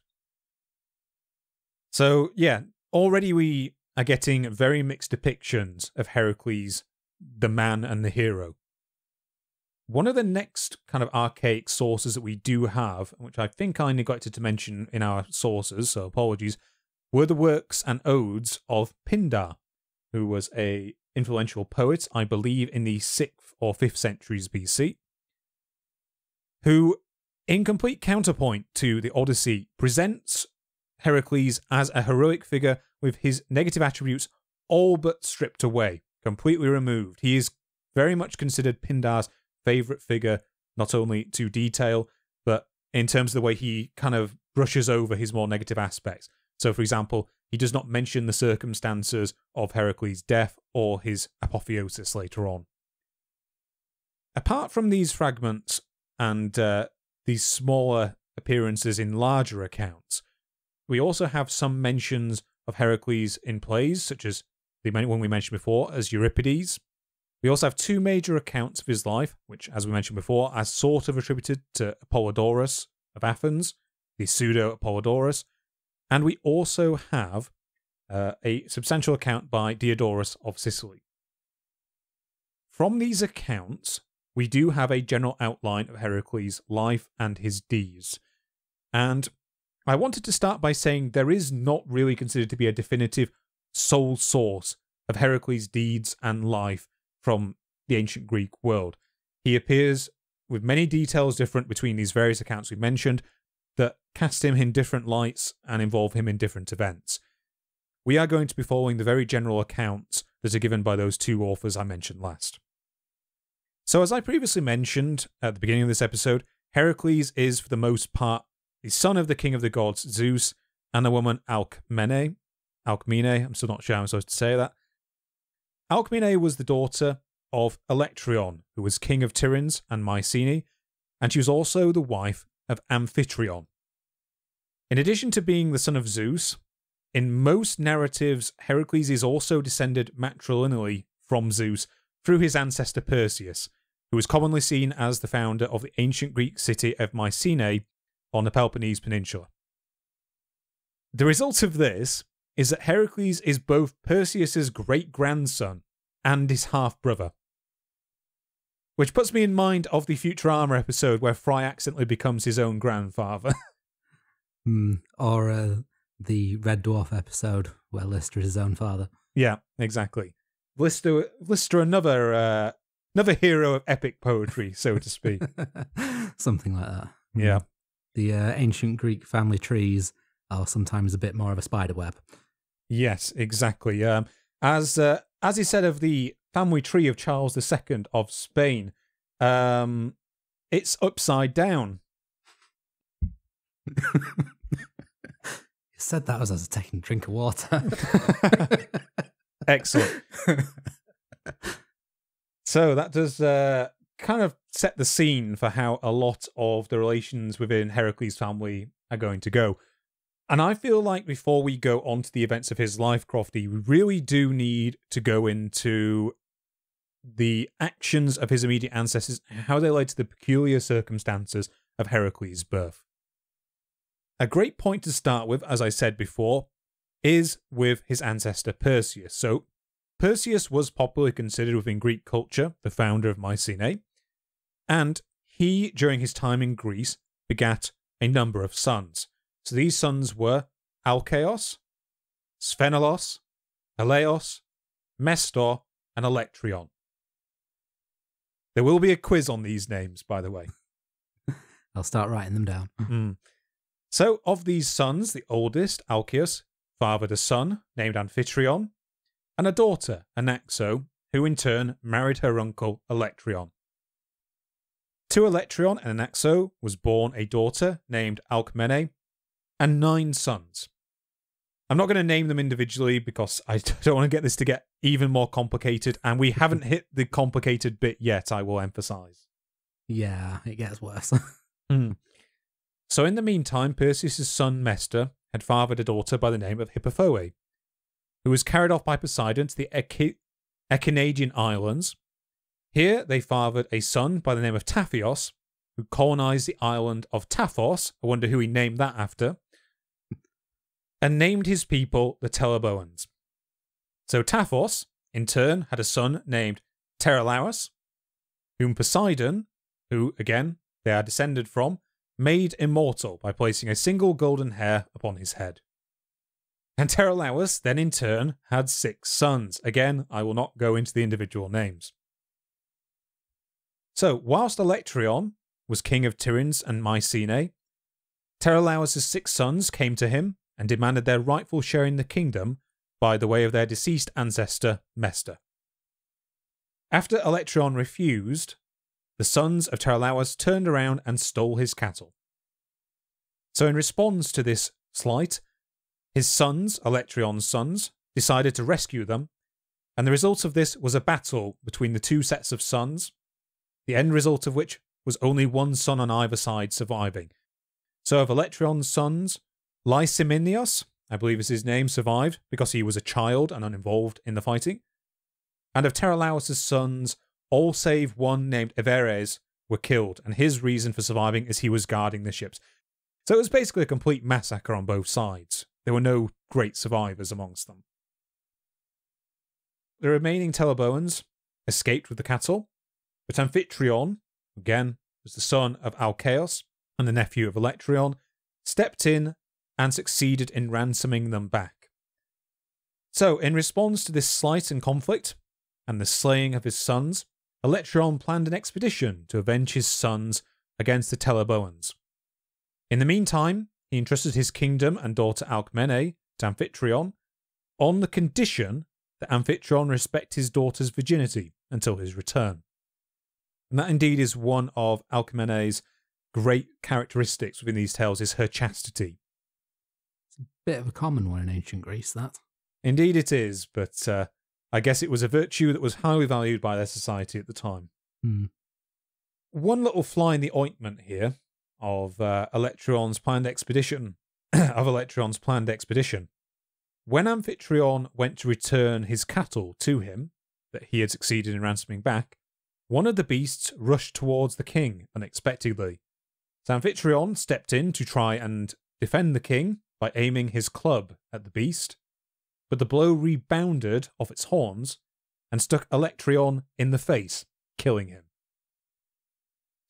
So, yeah, already we are getting very mixed depictions of Heracles, the man and the hero. One of the next kind of archaic sources that we do have, which I think I neglected to mention in our sources, so apologies, were the works and odes of Pindar, who was a influential poet, I believe, in the 6th or 5th centuries BC, who, in complete counterpoint to the Odyssey, presents Heracles as a heroic figure with his negative attributes all but stripped away, completely removed. He is very much considered Pindar's favorite figure, not only to detail, but in terms of the way he kind of brushes over his more negative aspects. So, for example, he does not mention the circumstances of Heracles' death or his apotheosis later on. Apart from these fragments and uh, these smaller appearances in larger accounts, we also have some mentions of Heracles in plays, such as the one we mentioned before as Euripides, we also have two major accounts of his life, which, as we mentioned before, are sort of attributed to Apollodorus of Athens, the pseudo Apollodorus. And we also have uh, a substantial account by Diodorus of Sicily. From these accounts, we do have a general outline of Heracles' life and his deeds. And I wanted to start by saying there is not really considered to be a definitive sole source of Heracles' deeds and life from the ancient Greek world. He appears with many details different between these various accounts we mentioned that cast him in different lights and involve him in different events. We are going to be following the very general accounts that are given by those two authors I mentioned last. So, as I previously mentioned at the beginning of this episode, Heracles is, for the most part, the son of the king of the gods Zeus and the woman Alcmene. Alcmene, I'm still not sure how I'm supposed to say that. Alcmene was the daughter of Electryon, who was king of Tiryns and Mycenae, and she was also the wife of Amphitryon. In addition to being the son of Zeus, in most narratives, Heracles is also descended matrilineally from Zeus through his ancestor Perseus, who is commonly seen as the founder of the ancient Greek city of Mycenae on the Peloponnese Peninsula. The result of this is that Heracles is both Perseus's great grandson and his half brother. Which puts me in mind of the Futurama episode where Fry accidentally becomes his own grandfather. mm, or uh, the Red Dwarf episode where Lister is his own father. Yeah, exactly. Lister, Lister, another uh, another hero of epic poetry, so to speak. Something like that. Yeah. The uh, ancient Greek family trees are sometimes a bit more of a spider web. Yes, exactly. Um, as uh, as he said of the family tree of Charles II of Spain, um, it's upside down. you said that as I was taking a drink of water. Excellent. so that does uh, kind of set the scene for how a lot of the relations within Heracles' family are going to go. And I feel like before we go on to the events of his life, Crofty, we really do need to go into the actions of his immediate ancestors how they led to the peculiar circumstances of Heracles' birth. A great point to start with, as I said before, is with his ancestor Perseus. So, Perseus was popularly considered within Greek culture the founder of Mycenae, and he, during his time in Greece, begat a number of sons. So these sons were Alcaeus, Sphenolos, Helios, Mestor, and Electryon. There will be a quiz on these names, by the way. I'll start writing them down. Mm. So, of these sons, the oldest, Alcaeus, fathered a son named Amphitryon, and a daughter, Anaxo, who in turn married her uncle, Electryon. To Electryon and Anaxo was born a daughter named Alcmene, and nine sons. I'm not going to name them individually because I don't want to get this to get even more complicated, and we haven't hit the complicated bit yet, I will emphasize. Yeah, it gets worse. mm. So, in the meantime, Perseus' son Mestor had fathered a daughter by the name of Hippophoe, who was carried off by Poseidon to the Ech- Echinadian Islands. Here, they fathered a son by the name of Taphios, who colonized the island of Taphos. I wonder who he named that after and named his people the Teleboans. So Taphos, in turn, had a son named Teralaus, whom Poseidon, who again they are descended from, made immortal by placing a single golden hair upon his head. And Teralaus then in turn had six sons. Again, I will not go into the individual names. So, whilst Electryon was king of Tiryns and Mycenae, Teralaus' six sons came to him and demanded their rightful share in the kingdom by the way of their deceased ancestor Mestor. After Electryon refused, the sons of Teralaus turned around and stole his cattle. So, in response to this slight, his sons, Electryon's sons, decided to rescue them, and the result of this was a battle between the two sets of sons, the end result of which was only one son on either side surviving. So, of Electryon's sons, Lysymenios, I believe is his name, survived because he was a child and uninvolved in the fighting. And of Teralaus' sons, all save one named Everes were killed, and his reason for surviving is he was guarding the ships. So it was basically a complete massacre on both sides. There were no great survivors amongst them. The remaining Teleboans escaped with the cattle, but Amphitryon, again, was the son of Alcaeus and the nephew of Electryon, stepped in and succeeded in ransoming them back. So, in response to this slight and conflict and the slaying of his sons, Electryon planned an expedition to avenge his sons against the Teleboans. In the meantime, he entrusted his kingdom and daughter Alcmene to Amphitryon on the condition that Amphitryon respect his daughter's virginity until his return. And that indeed is one of Alcmene's great characteristics within these tales is her chastity. Bit of a common one in ancient Greece, that. Indeed it is, but uh, I guess it was a virtue that was highly valued by their society at the time. Hmm. One little fly in the ointment here of uh, Electryon's planned expedition of Electryon's planned expedition. When Amphitryon went to return his cattle to him that he had succeeded in ransoming back, one of the beasts rushed towards the king unexpectedly. So Amphitryon stepped in to try and defend the king by aiming his club at the beast, but the blow rebounded off its horns and stuck Electryon in the face, killing him.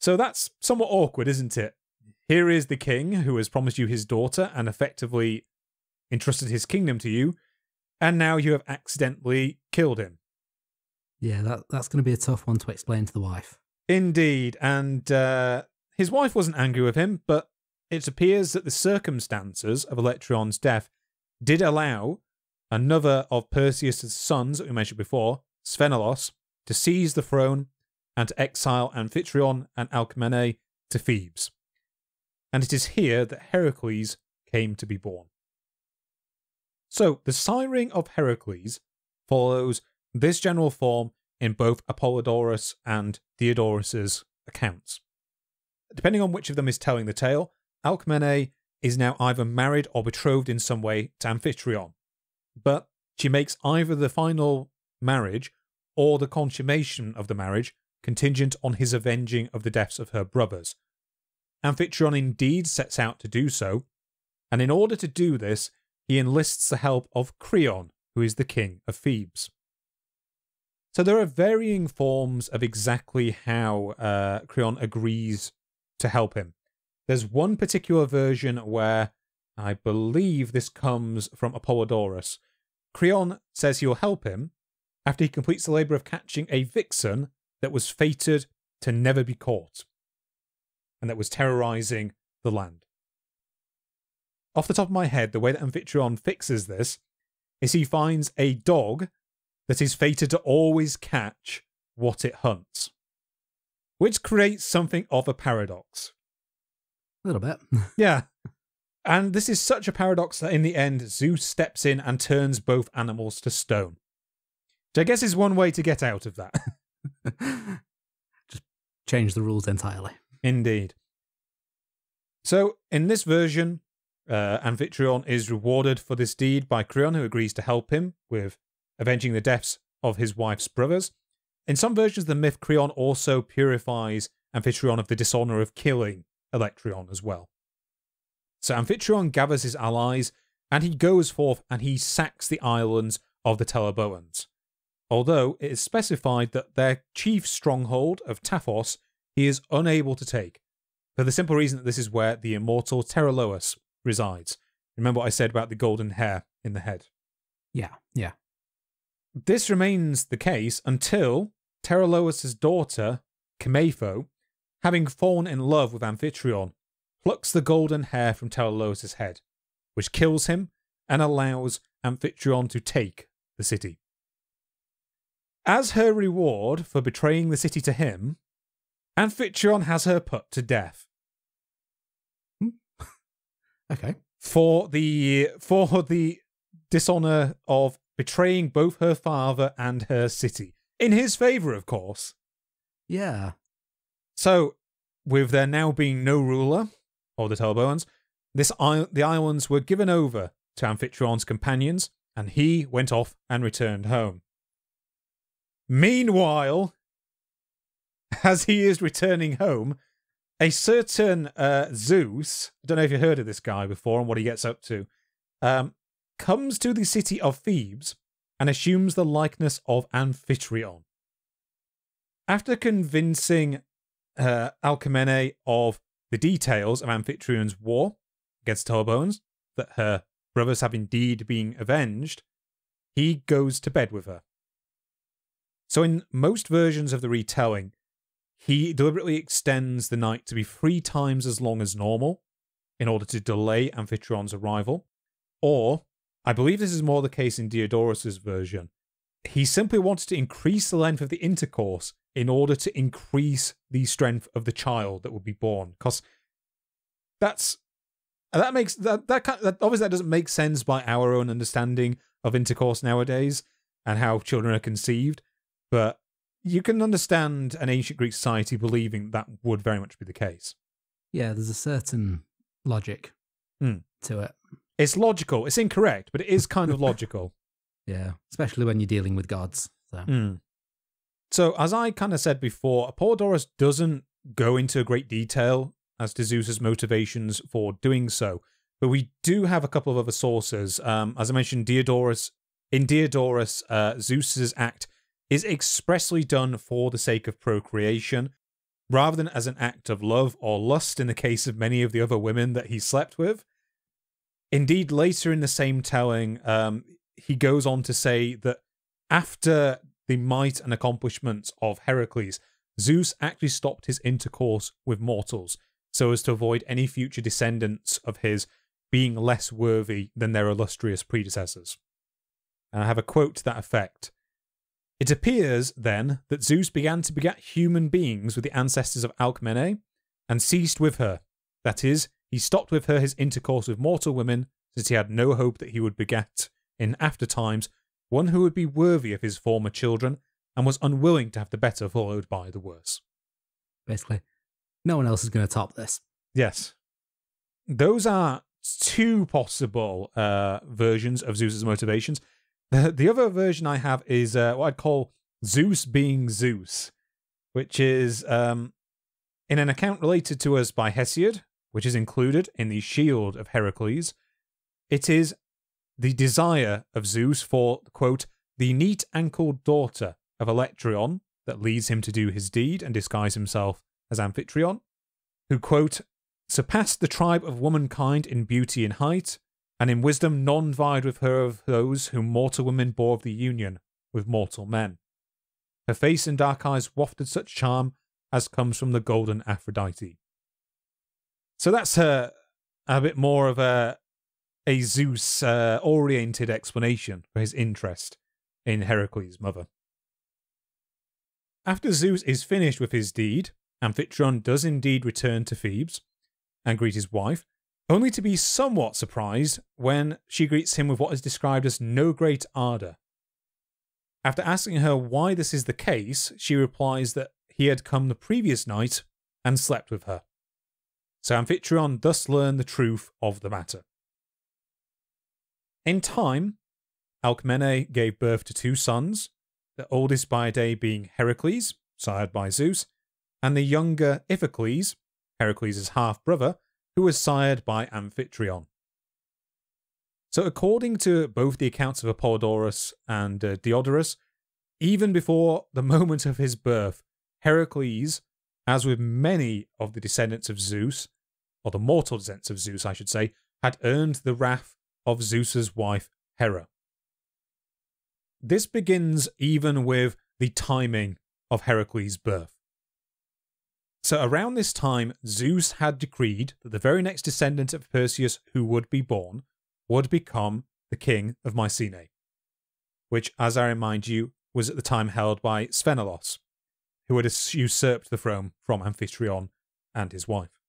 So that's somewhat awkward, isn't it? Here is the king who has promised you his daughter and effectively entrusted his kingdom to you, and now you have accidentally killed him. Yeah, that, that's going to be a tough one to explain to the wife. Indeed, and uh, his wife wasn't angry with him, but it appears that the circumstances of Electryon's death did allow another of Perseus' sons that we mentioned before, Sphenolos, to seize the throne and to exile Amphitryon and Alcmene to Thebes. And it is here that Heracles came to be born. So, the siring of Heracles follows this general form in both Apollodorus and Diodorus's accounts. Depending on which of them is telling the tale, Alcmene is now either married or betrothed in some way to Amphitryon, but she makes either the final marriage or the consummation of the marriage contingent on his avenging of the deaths of her brothers. Amphitryon indeed sets out to do so, and in order to do this, he enlists the help of Creon, who is the king of Thebes. So there are varying forms of exactly how uh, Creon agrees to help him. There's one particular version where I believe this comes from Apollodorus. Creon says he will help him after he completes the labour of catching a vixen that was fated to never be caught and that was terrorizing the land. Off the top of my head, the way that Amphitryon fixes this is he finds a dog that is fated to always catch what it hunts, which creates something of a paradox. A little bit. Yeah. And this is such a paradox that in the end, Zeus steps in and turns both animals to stone. Which I guess is one way to get out of that. Just change the rules entirely. Indeed. So, in this version, uh, Amphitryon is rewarded for this deed by Creon, who agrees to help him with avenging the deaths of his wife's brothers. In some versions of the myth, Creon also purifies Amphitryon of the dishonor of killing Electryon as well. So Amphitryon gathers his allies and he goes forth and he sacks the islands of the Teleboans. Although it is specified that their chief stronghold of Taphos he is unable to take, for the simple reason that this is where the immortal Teraloas resides. Remember what I said about the golden hair in the head? Yeah, yeah. This remains the case until Teraloas' daughter, Chimaepho, having fallen in love with Amphitryon, plucks the golden hair from Teraloas' head, which kills him and allows Amphitryon to take the city. As her reward for betraying the city to him, Amphitryon has her put to death. Hmm. Okay. For the for the dishonor of betraying both her father and her city. In his favor, of course. Yeah. So, with there now being no ruler, or the Teleboans, this isle, the islands were given over to Amphitryon's companions, and he went off and returned home. Meanwhile, as he is returning home, a certain uh, Zeus, I don't know if you've heard of this guy before and what he gets up to, um, comes to the city of Thebes and assumes the likeness of Amphitryon. After convincing uh, Alcmene of the details of Amphitryon's war against Teleboans, that her brothers have indeed been avenged, he goes to bed with her. So, in most versions of the retelling, he deliberately extends the night to be three times as long as normal in order to delay Amphitryon's arrival. Or, I believe this is more the case in Diodorus's version, he simply wants to increase the length of the intercourse in order to increase the strength of the child that would be born. Because that's that makes that that, kind, that obviously that doesn't make sense by our own understanding of intercourse nowadays and how children are conceived, but you can understand an ancient Greek society believing that would very much be the case. Yeah, there's a certain logic Mm. to it. It's logical. It's incorrect, but it is kind of logical. Yeah, especially when you're dealing with gods. So Mm. So, as I kind of said before, Apollodorus doesn't go into great detail as to Zeus's motivations for doing so, but we do have a couple of other sources. Um, as I mentioned, Diodorus in Diodorus, uh, Zeus's act is expressly done for the sake of procreation, rather than as an act of love or lust in the case of many of the other women that he slept with. Indeed, later in the same telling, um, he goes on to say that after the might and accomplishments of Heracles, Zeus actually stopped his intercourse with mortals so as to avoid any future descendants of his being less worthy than their illustrious predecessors. And I have a quote to that effect. It appears, then, that Zeus began to beget human beings with the ancestors of Alcmene and ceased with her. That is, he stopped with her his intercourse with mortal women, since he had no hope that he would beget, in after times, one who would be worthy of his former children, and was unwilling to have the better followed by the worse. basically, no one else is going to top this. Yes. Those are two possible uh, versions of Zeus's motivations. The, the other version I have is uh, what I'd call Zeus being Zeus, which is um, in an account related to us by Hesiod, which is included in the Shield of Heracles. It is the desire of Zeus for, quote, the neat ankled daughter of Electryon that leads him to do his deed and disguise himself as Amphitryon, who, quote, surpassed the tribe of womankind in beauty and height, and in wisdom none vied with her of those whom mortal women bore of the union with mortal men. Her face and dark eyes wafted such charm as comes from the golden Aphrodite. So that's her a bit more of a a Zeus uh, oriented explanation for his interest in Heracles' mother. After Zeus is finished with his deed, Amphitryon does indeed return to Thebes and greet his wife, only to be somewhat surprised when she greets him with what is described as no great ardour. After asking her why this is the case, she replies that he had come the previous night and slept with her. So Amphitryon thus learned the truth of the matter. In time, Alcmene gave birth to two sons, the oldest by day being Heracles, sired by Zeus, and the younger Iphicles, Heracles' half brother, who was sired by Amphitryon. So, according to both the accounts of Apollodorus and uh, Diodorus, even before the moment of his birth, Heracles, as with many of the descendants of Zeus, or the mortal descendants of Zeus, I should say, had earned the wrath of Zeus's wife Hera. This begins even with the timing of Heracles' birth. So, around this time, Zeus had decreed that the very next descendant of Perseus who would be born would become the king of Mycenae, which, as I remind you, was at the time held by Sphenolos, who had usurped the throne from Amphitryon and his wife.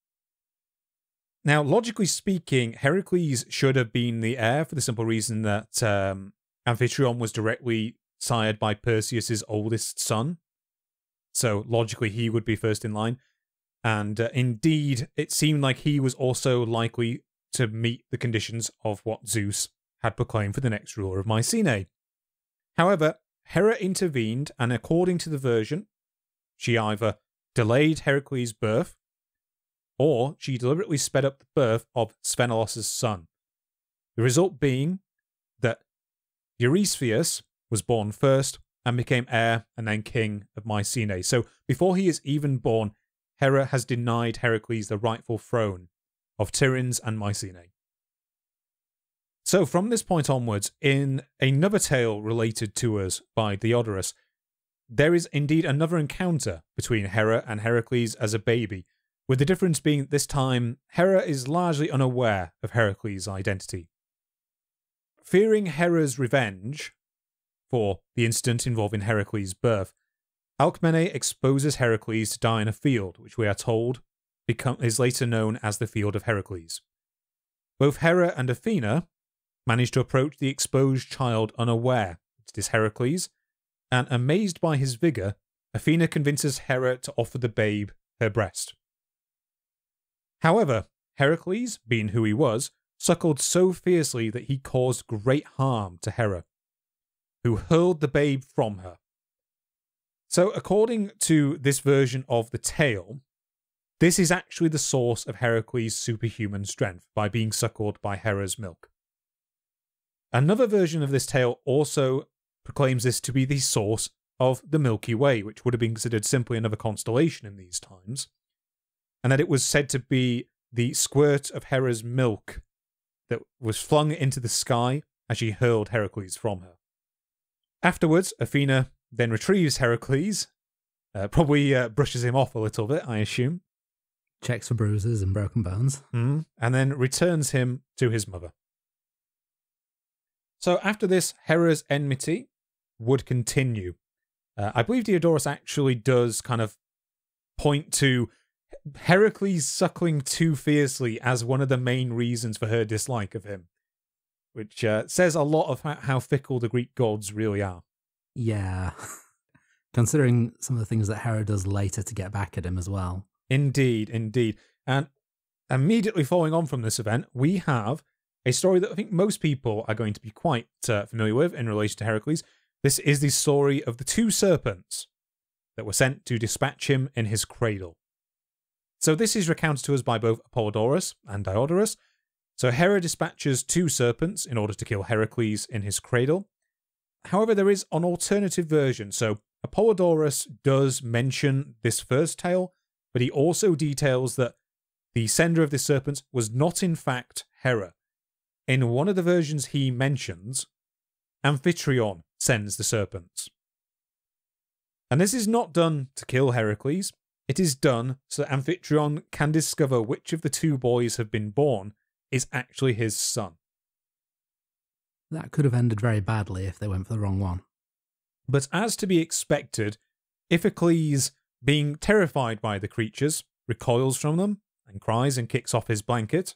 Now, logically speaking, Heracles should have been the heir for the simple reason that um, Amphitryon was directly sired by Perseus's oldest son. So logically, he would be first in line. And uh, indeed, it seemed like he was also likely to meet the conditions of what Zeus had proclaimed for the next ruler of Mycenae. However, Hera intervened, and according to the version, she either delayed Heracles' birth or she deliberately sped up the birth of Sphenolos' son. The result being that Eurystheus was born first and became heir and then king of Mycenae. So before he is even born, Hera has denied Heracles the rightful throne of Tiryns and Mycenae. So, from this point onwards, in another tale related to us by Diodorus, there is indeed another encounter between Hera and Heracles as a baby, with the difference being this time Hera is largely unaware of Heracles' identity. Fearing Hera's revenge for the incident involving Heracles' birth, Alcmene exposes Heracles to die in a field, which we are told become, is later known as the Field of Heracles. Both Hera and Athena manage to approach the exposed child unaware it is Heracles, and amazed by his vigour, Athena convinces Hera to offer the babe her breast. However, Heracles, being who he was, suckled so fiercely that he caused great harm to Hera, who hurled the babe from her. So, according to this version of the tale, this is actually the source of Heracles' superhuman strength by being suckled by Hera's milk. Another version of this tale also proclaims this to be the source of the Milky Way, which would have been considered simply another constellation in these times, and that it was said to be the squirt of Hera's milk that was flung into the sky as she hurled Heracles from her. Afterwards, Athena then retrieves Heracles, uh, probably uh, brushes him off a little bit, I assume. Checks for bruises and broken bones. Mm, and then returns him to his mother. So after this, Hera's enmity would continue. Uh, I believe Diodorus actually does kind of point to Heracles suckling too fiercely as one of the main reasons for her dislike of him, which uh, says a lot of how fickle the Greek gods really are. Yeah. Considering some of the things that Hera does later to get back at him as well. Indeed, indeed. And immediately following on from this event, we have a story that I think most people are going to be quite uh, familiar with in relation to Heracles. This is the story of the two serpents that were sent to dispatch him in his cradle. So this is recounted to us by both Apollodorus and Diodorus. So Hera dispatches two serpents in order to kill Heracles in his cradle. However, there is an alternative version. So Apollodorus does mention this first tale, but he also details that the sender of the serpents was not in fact Hera. In one of the versions he mentions, Amphitryon sends the serpents. And this is not done to kill Heracles, it is done so that Amphitryon can discover which of the two boys have been born is actually his son. That could have ended very badly if they went for the wrong one. But as to be expected, Iphicles, being terrified by the creatures, recoils from them and cries and kicks off his blanket.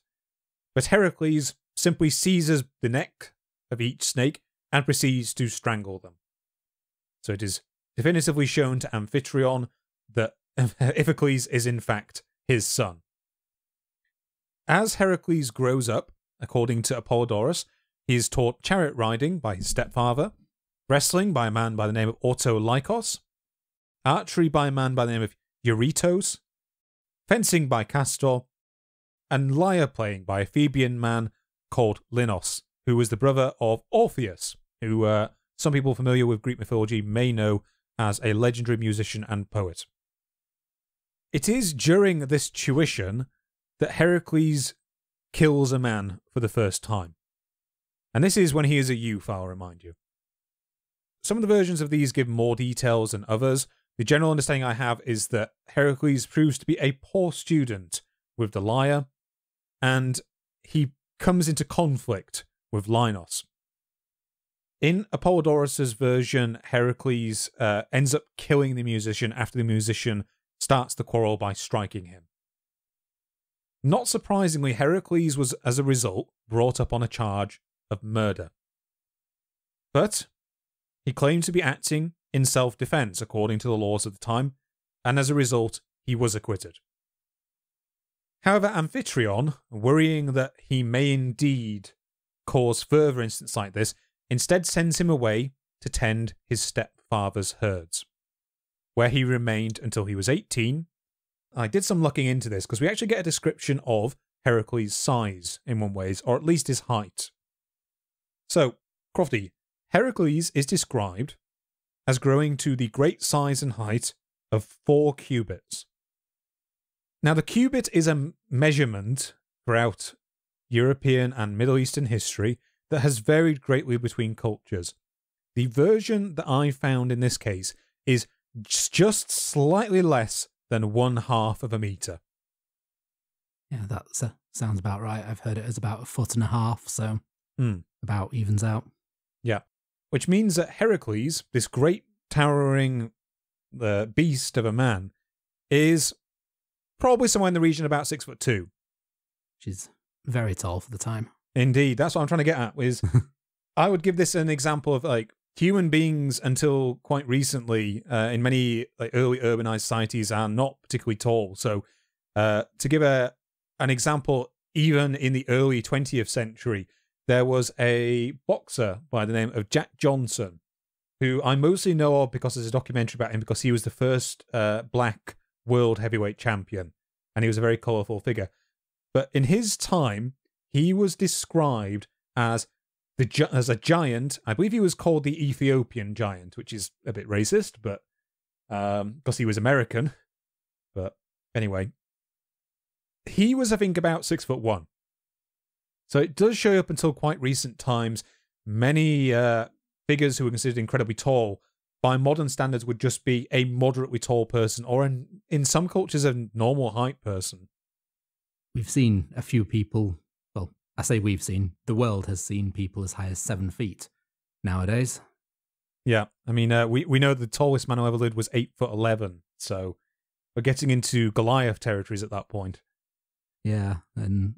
But Heracles simply seizes the neck of each snake and proceeds to strangle them. So it is definitively shown to Amphitryon that Iphicles is in fact his son. As Heracles grows up, according to Apollodorus, he is taught chariot riding by his stepfather, wrestling by a man by the name of Autolycos, archery by a man by the name of Eurytos, fencing by Castor, and lyre playing by a Theban man called Linos, who was the brother of Orpheus, who uh, some people familiar with Greek mythology may know as a legendary musician and poet. It is during this tuition that Heracles kills a man for the first time. And this is when he is a youth, I'll remind you. Some of the versions of these give more details than others. The general understanding I have is that Heracles proves to be a poor student with the lyre, and he comes into conflict with Linos. In Apollodorus's version, Heracles uh, ends up killing the musician after the musician starts the quarrel by striking him. Not surprisingly, Heracles was, as a result, brought up on a charge of murder. But he claimed to be acting in self defense according to the laws of the time, and as a result, he was acquitted. However, Amphitryon, worrying that he may indeed cause further incidents like this, instead sends him away to tend his stepfather's herds, where he remained until he was 18. I did some looking into this because we actually get a description of Heracles' size in one ways, or at least his height. So, Crofty, Heracles is described as growing to the great size and height of four cubits. Now, the cubit is a measurement throughout European and Middle Eastern history that has varied greatly between cultures. The version that I found in this case is just slightly less than one half of a meter. Yeah, that uh, sounds about right. I've heard it as about a foot and a half, so Hmm. about evens out. Yeah, which means that Heracles, this great towering uh, beast of a man, is probably somewhere in the region about six foot two. Which is very tall for the time. Indeed, that's what I'm trying to get at. Is I would give this an example of like human beings until quite recently uh, in many like early urbanized societies are not particularly tall. So uh, to give a an example, even in the early 20th century, there was a boxer by the name of Jack Johnson, who I mostly know of because there's a documentary about him because he was the first uh, black world heavyweight champion, and he was a very colourful figure. But in his time, he was described as the as a giant. I believe he was called the Ethiopian giant, which is a bit racist, but um, because he was American. But anyway, he was I think about six foot one. So it does show up until quite recent times. Many uh, figures who were considered incredibly tall by modern standards would just be a moderately tall person, or in, in some cultures, a normal height person. We've seen a few people, I say we've seen, the world has seen people as high as seven feet nowadays. Yeah, I mean, uh, we we know the tallest man who ever lived was eight foot eleven, so we're getting into Goliath territories at that point. Yeah, and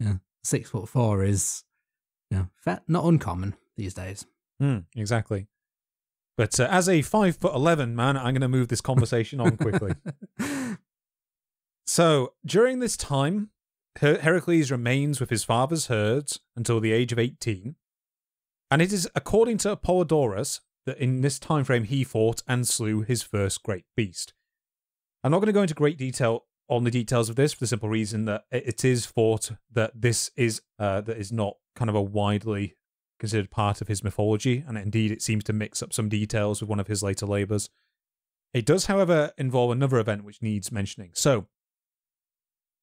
yeah, six foot four is yeah, fa- not uncommon these days. Hmm, exactly. But uh, as a five foot eleven man, I'm going to move this conversation on quickly. So during this time, Her- Heracles remains with his father's herds until the age of 18. And it is according to Apollodorus that in this time frame he fought and slew his first great beast. I'm not going to go into great detail on the details of this for the simple reason that it is thought that this is uh, that is not kind of a widely considered part of his mythology, and indeed it seems to mix up some details with one of his later labors. It does, however, involve another event which needs mentioning. So,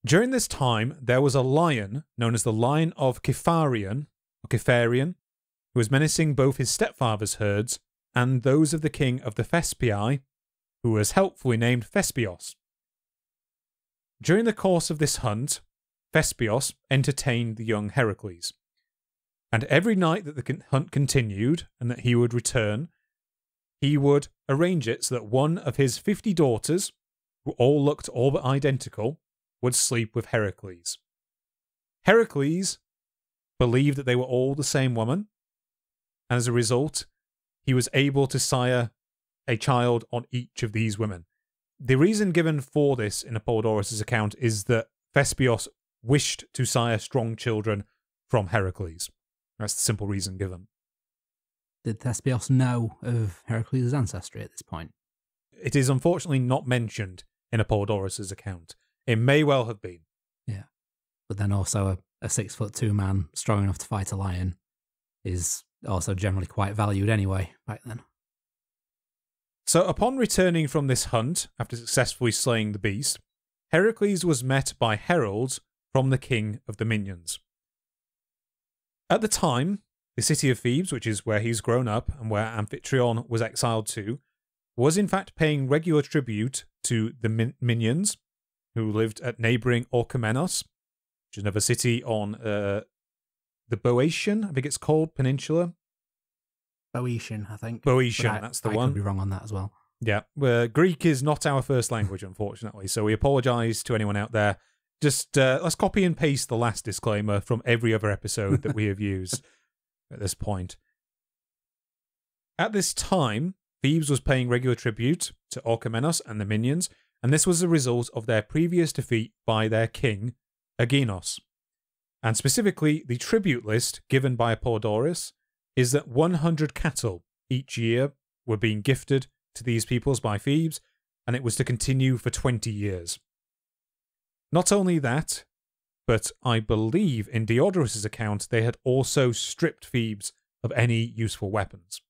during this time, there was a lion known as the Lion of Kifarion, or Kifarion, who was menacing both his stepfather's herds and those of the king of the Thespii, who was helpfully named Thespios. During the course of this hunt, Thespios entertained the young Heracles. And every night that the hunt continued and that he would return, he would arrange it so that one of his 50 daughters, who all looked all but identical, would sleep with Heracles. Heracles believed that they were all the same woman, and as a result, he was able to sire a child on each of these women. The reason given for this in Apollodorus' account is that Thespios wished to sire strong children from Heracles. That's the simple reason given. Did Thespios know of Heracles' ancestry at this point? It is unfortunately not mentioned in Apollodorus' account. It may well have been. Yeah. But then also a, a six foot two man strong enough to fight a lion is also generally quite valued anyway back then. So, upon returning from this hunt, after successfully slaying the beast, Heracles was met by heralds from the king of the Minyans. At the time, the city of Thebes, which is where he's grown up and where Amphitryon was exiled to, was in fact paying regular tribute to the min- Minyans who lived at neighboring Orchomenos, which is another city on uh, the Boeotian, I think it's called, peninsula. Boeotian, I think. Boeotian, I- that's the I one. could be wrong on that as well. Yeah, uh, Greek is not our first language, unfortunately. So we apologise to anyone out there. Just uh, let's copy and paste the last disclaimer from every other episode that we have used at this point. At this time, Thebes was paying regular tribute to Orchomenos and the Minyans, and this was a result of their previous defeat by their king, Erginos. And specifically, the tribute list given by Apollodorus is that 100 cattle each year were being gifted to these peoples by Thebes, and it was to continue for 20 years. Not only that, but I believe in Diodorus' account they had also stripped Thebes of any useful weapons.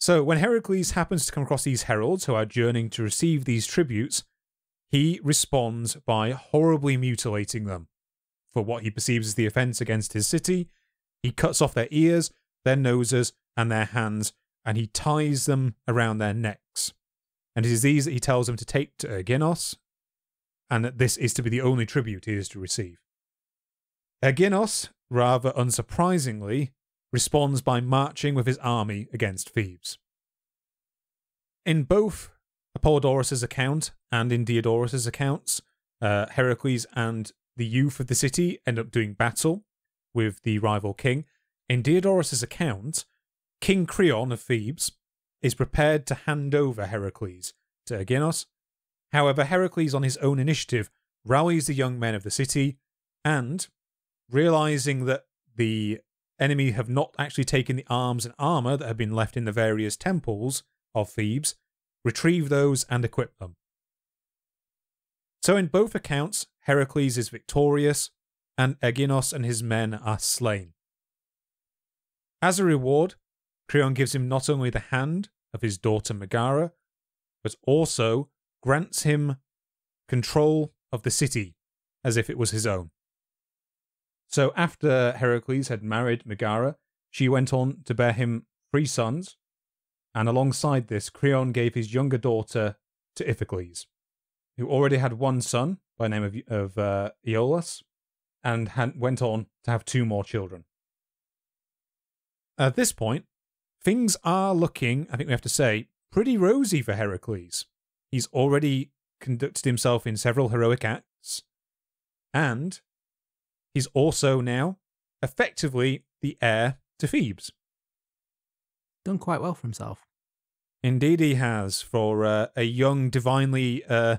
So when Heracles happens to come across these heralds who are journeying to receive these tributes, he responds by horribly mutilating them, for what he perceives as the offense against his city. He cuts off their ears, their noses, and their hands, and he ties them around their necks. And it is these that he tells them to take to Erginos, and that this is to be the only tribute he is to receive. Erginos, rather unsurprisingly, responds by marching with his army against Thebes. In both Apollodorus's account and in Diodorus's accounts, uh, Heracles and the youth of the city end up doing battle with the rival king. In Diodorus's account, King Creon of Thebes is prepared to hand over Heracles to Erginos. However, Heracles, on his own initiative, rallies the young men of the city and, realizing that the enemy have not actually taken the arms and armor that have been left in the various temples of Thebes, retrieve those and equip them. So, in both accounts, Heracles is victorious, and Erginos and his men are slain. As a reward, Creon gives him not only the hand of his daughter Megara, but also grants him control of the city as if it was his own. So after Heracles had married Megara, she went on to bear him three sons, and alongside this, Creon gave his younger daughter to Iphicles, who already had one son by the name of, of uh, Iolaus, and had, went on to have two more children. At this point, things are looking, I think we have to say, pretty rosy for Heracles. He's already conducted himself in several heroic acts, and he's also now effectively the heir to Thebes. Done quite well for himself. Indeed, he has for uh, a young, divinely. Uh,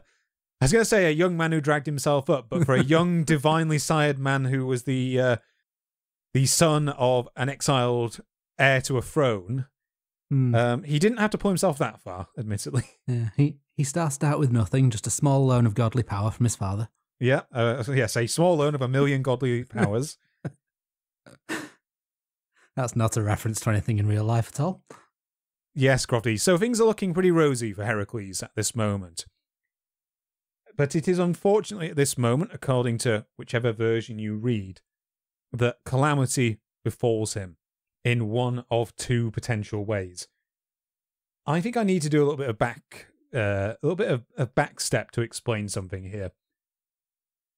I was going to say a young man who dragged himself up, but for a young, divinely sired man who was the uh, the son of an exiled heir to a throne, Hmm. um, he didn't have to pull himself that far, admittedly. yeah, he, he started out with nothing, just a small loan of godly power from his father. Yeah, uh, yes, a small loan of a million godly powers. That's not a reference to anything in real life at all. yes, Crofty. So things are looking pretty rosy for Heracles at this moment. But it is unfortunately at this moment, according to whichever version you read, that calamity befalls him in one of two potential ways. I think I need to do a little bit of back, uh, a little bit of a back step to explain something here.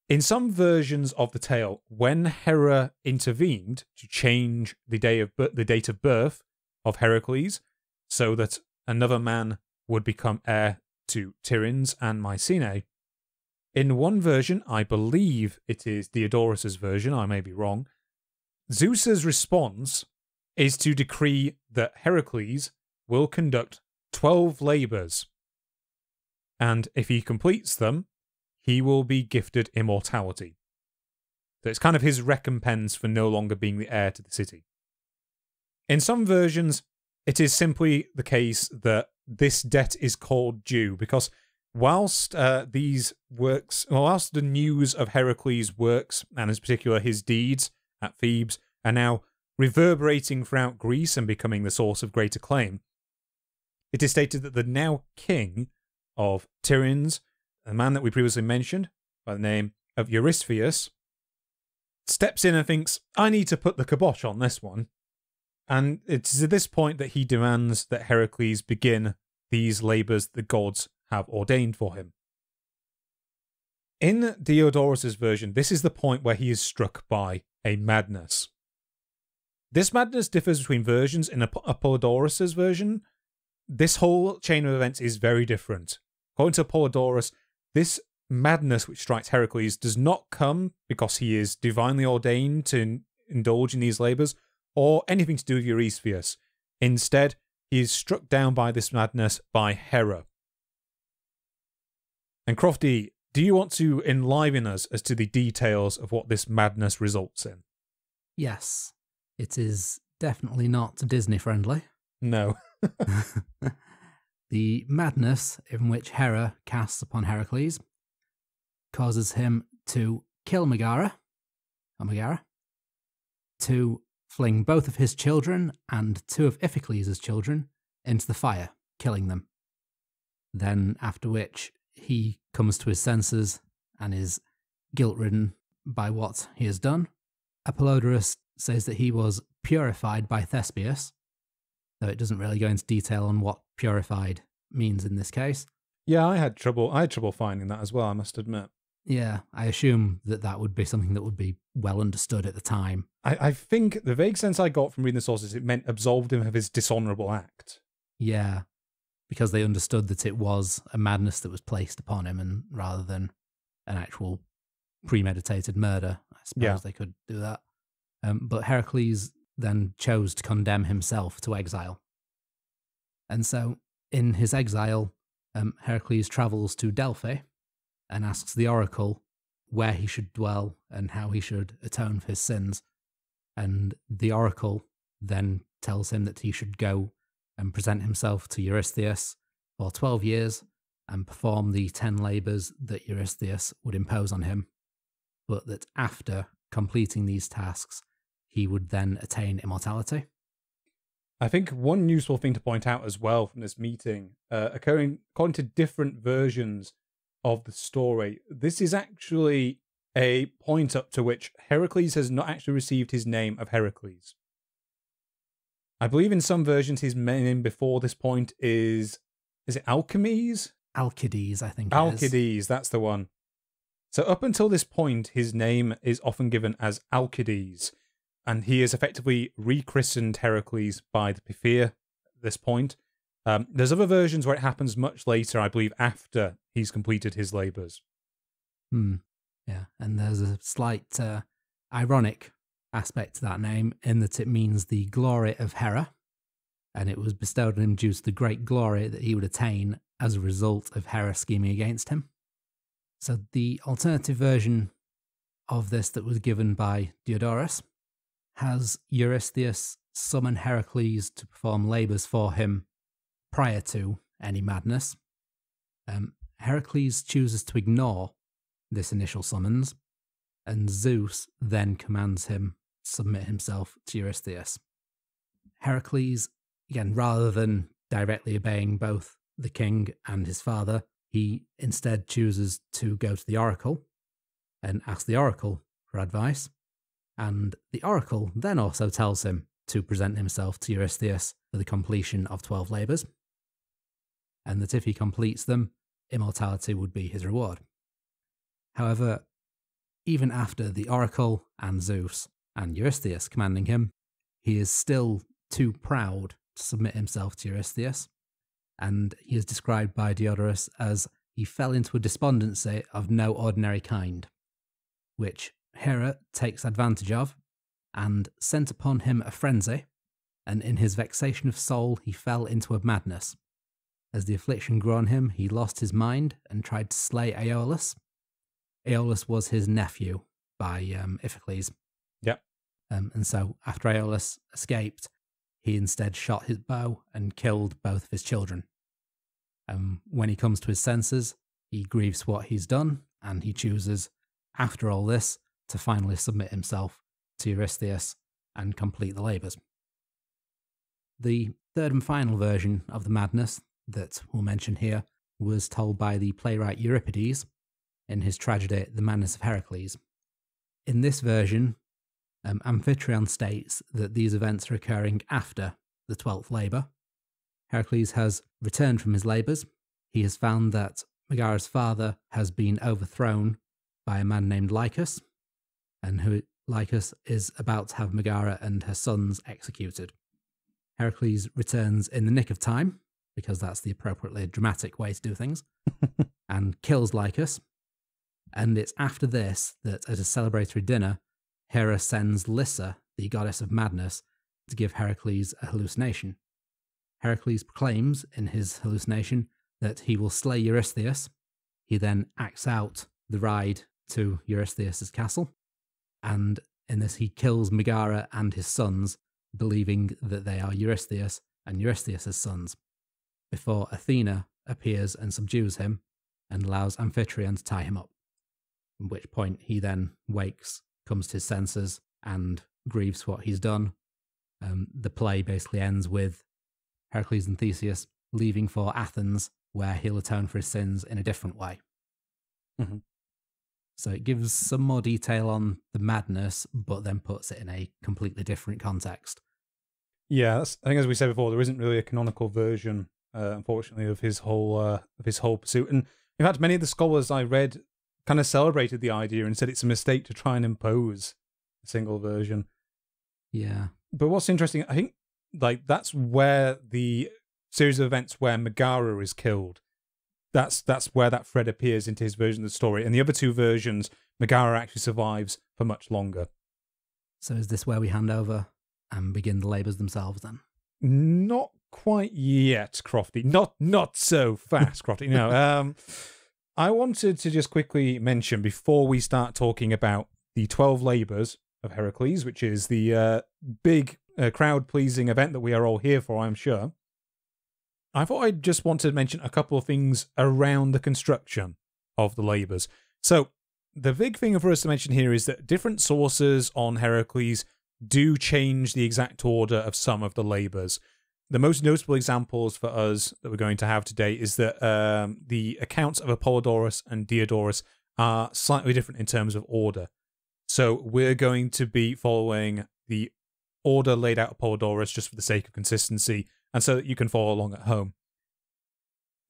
In some versions of the tale, when Hera intervened to change the day of the date of birth of Heracles, so that another man would become heir to Tiryns and Mycenae, in one version, I believe it is Diodorus's version, I may be wrong, Zeus's response is to decree that Heracles will conduct 12 labors. And if he completes them, he will be gifted immortality. So it's kind of his recompense for no longer being the heir to the city. In some versions, it is simply the case that this debt is called due because whilst uh, these works, whilst the news of Heracles' works and in particular his deeds at Thebes are now reverberating throughout Greece and becoming the source of great acclaim, it is stated that the now king of Tiryns, a man that we previously mentioned by the name of Eurystheus, steps in and thinks, I need to put the kibosh on this one. And it's at this point that he demands that Heracles begin these labours the gods have ordained for him. In Diodorus's version, this is the point where he is struck by a madness. This madness differs between versions. In Apoll- Apollodorus's version, this whole chain of events is very different. According to Apollodorus, this madness which strikes Heracles does not come because he is divinely ordained to indulge in these labours or anything to do with Eurystheus. Instead, he is struck down by this madness by Hera. And Crofty, do you want to enliven us as to the details of what this madness results in? Yes, it is definitely not Disney friendly. No. the madness in which Hera casts upon Heracles causes him to kill Megara, or Megara, to fling both of his children and two of Iphicles' children into the fire, killing them. Then, after which, he comes to his senses and is guilt ridden by what he has done. Apollodorus says that he was purified by Thespius, though it doesn't really go into detail on what purified means in this case. Yeah, I had trouble. I had trouble finding that as well. I must admit. Yeah, I assume that that would be something that would be well understood at the time. I, I think the vague sense I got from reading the sources, it meant absolved him of his dishonorable act. Yeah, because they understood that it was a madness that was placed upon him, and rather than an actual premeditated murder, I suppose Yeah. they could do that. Um, but Heracles then chose to condemn himself to exile. And so, in his exile, um, Heracles travels to Delphi and asks the oracle where he should dwell and how he should atone for his sins. And the oracle then tells him that he should go and present himself to Eurystheus for 12 years and perform the 10 labours that Eurystheus would impose on him, but that after completing these tasks, he would then attain immortality. I think one useful thing to point out as well from this meeting, uh, occurring according to different versions of the story, this is actually a point up to which Heracles has not actually received his name of Heracles. I believe in some versions his name before this point is is it Alchemes? Alcides, I think. it is. Alcides, that's the one. So up until this point, his name is often given as Alcides, and he is effectively rechristened Heracles by the Pythia at this point. Um, there's other versions where it happens much later, I believe, after he's completed his labours. Hmm. Yeah, and there's a slight uh, ironic aspect to that name in that it means the glory of Hera, and it was bestowed on him due to the great glory that he would attain as a result of Hera scheming against him. So the alternative version of this that was given by Diodorus has Eurystheus summon Heracles to perform labours for him prior to any madness. Um, Heracles chooses to ignore this initial summons, and Zeus then commands him to submit himself to Eurystheus. Heracles, again, rather than directly obeying both the king and his father, he instead chooses to go to the oracle and ask the oracle for advice. And the oracle then also tells him to present himself to Eurystheus for the completion of 12 labours, and that if he completes them, immortality would be his reward. However, even after the oracle and Zeus and Eurystheus commanding him, he is still too proud to submit himself to Eurystheus, and he is described by Diodorus as he fell into a despondency of no ordinary kind, which Hera takes advantage of and sent upon him a frenzy, and in his vexation of soul he fell into a madness. As the affliction grew on him, he lost his mind and tried to slay Iolaus. Iolaus was his nephew by um, Iphicles. Yep. Um, and so after Iolaus escaped, he instead shot his bow and killed both of his children. Um, when he comes to his senses, he grieves what he's done, and he chooses, after all this, to finally submit himself to Eurystheus and complete the labours. The third and final version of the madness that we'll mention here was told by the playwright Euripides in his tragedy The Madness of Heracles. In this version, um, Amphitryon states that these events are occurring after the 12th labour. Heracles has returned from his labours. He has found that Megara's father has been overthrown by a man named Lycus, and who Lycus is about to have Megara and her sons executed. Heracles returns in the nick of time, because that's the appropriately dramatic way to do things, and kills Lycus. And it's after this that, at a celebratory dinner, Hera sends Lyssa, the goddess of madness, to give Heracles a hallucination. Heracles proclaims in his hallucination that he will slay Eurystheus. He then acts out the ride to Eurystheus's castle, and in this he kills Megara and his sons, believing that they are Eurystheus and Eurystheus's sons, before Athena appears and subdues him and allows Amphitryon to tie him up. At which point he then wakes, comes to his senses, and grieves what he's done. Um, the play basically ends with Heracles and Theseus leaving for Athens, where he'll atone for his sins in a different way. Mhm. So it gives some more detail on the madness, but then puts it in a completely different context. Yeah, that's, I think as we said before, there isn't really a canonical version, uh, unfortunately, of his whole uh, of his whole pursuit. And in fact, many of the scholars I read kind of celebrated the idea and said it's a mistake to try and impose a single version. Yeah. But what's interesting, I think, like that's where the series of events where Megara is killed. That's that's where that thread appears into his version of the story. And the other two versions, Megara actually survives for much longer. So is this where we hand over and begin the labours themselves then? Not quite yet, Crofty. Not not so fast, Crofty. No. Um, I wanted to just quickly mention before we start talking about the twelve labours of Heracles, which is the uh, big uh, crowd pleasing event that we are all here for, I'm sure. I thought I'd just want to mention a couple of things around the construction of the labours. So, the big thing for us to mention here is that different sources on Heracles do change the exact order of some of the labours. The most notable examples for us that we're going to have today is that um, the accounts of Apollodorus and Diodorus are slightly different in terms of order. So we're going to be following the order laid out of Apollodorus just for the sake of consistency and so that you can follow along at home.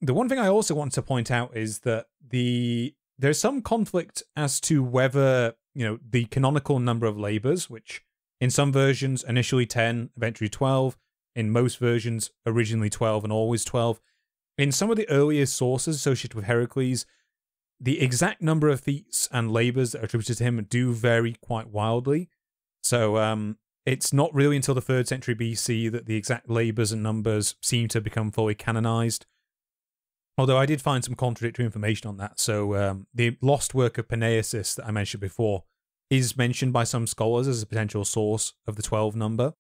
The one thing I also want to point out is that the there's some conflict as to whether, you know, the canonical number of labors, which in some versions initially 10, eventually 12, in most versions originally 12 and always 12. In some of the earliest sources associated with Heracles, the exact number of feats and labors that are attributed to him do vary quite wildly. So um, it's not really until the third century BC that the exact labors and numbers seem to become fully canonized. Although I did find some contradictory information on that. So um, the lost work of Panyassis that I mentioned before is mentioned by some scholars as a potential source of the 12 number.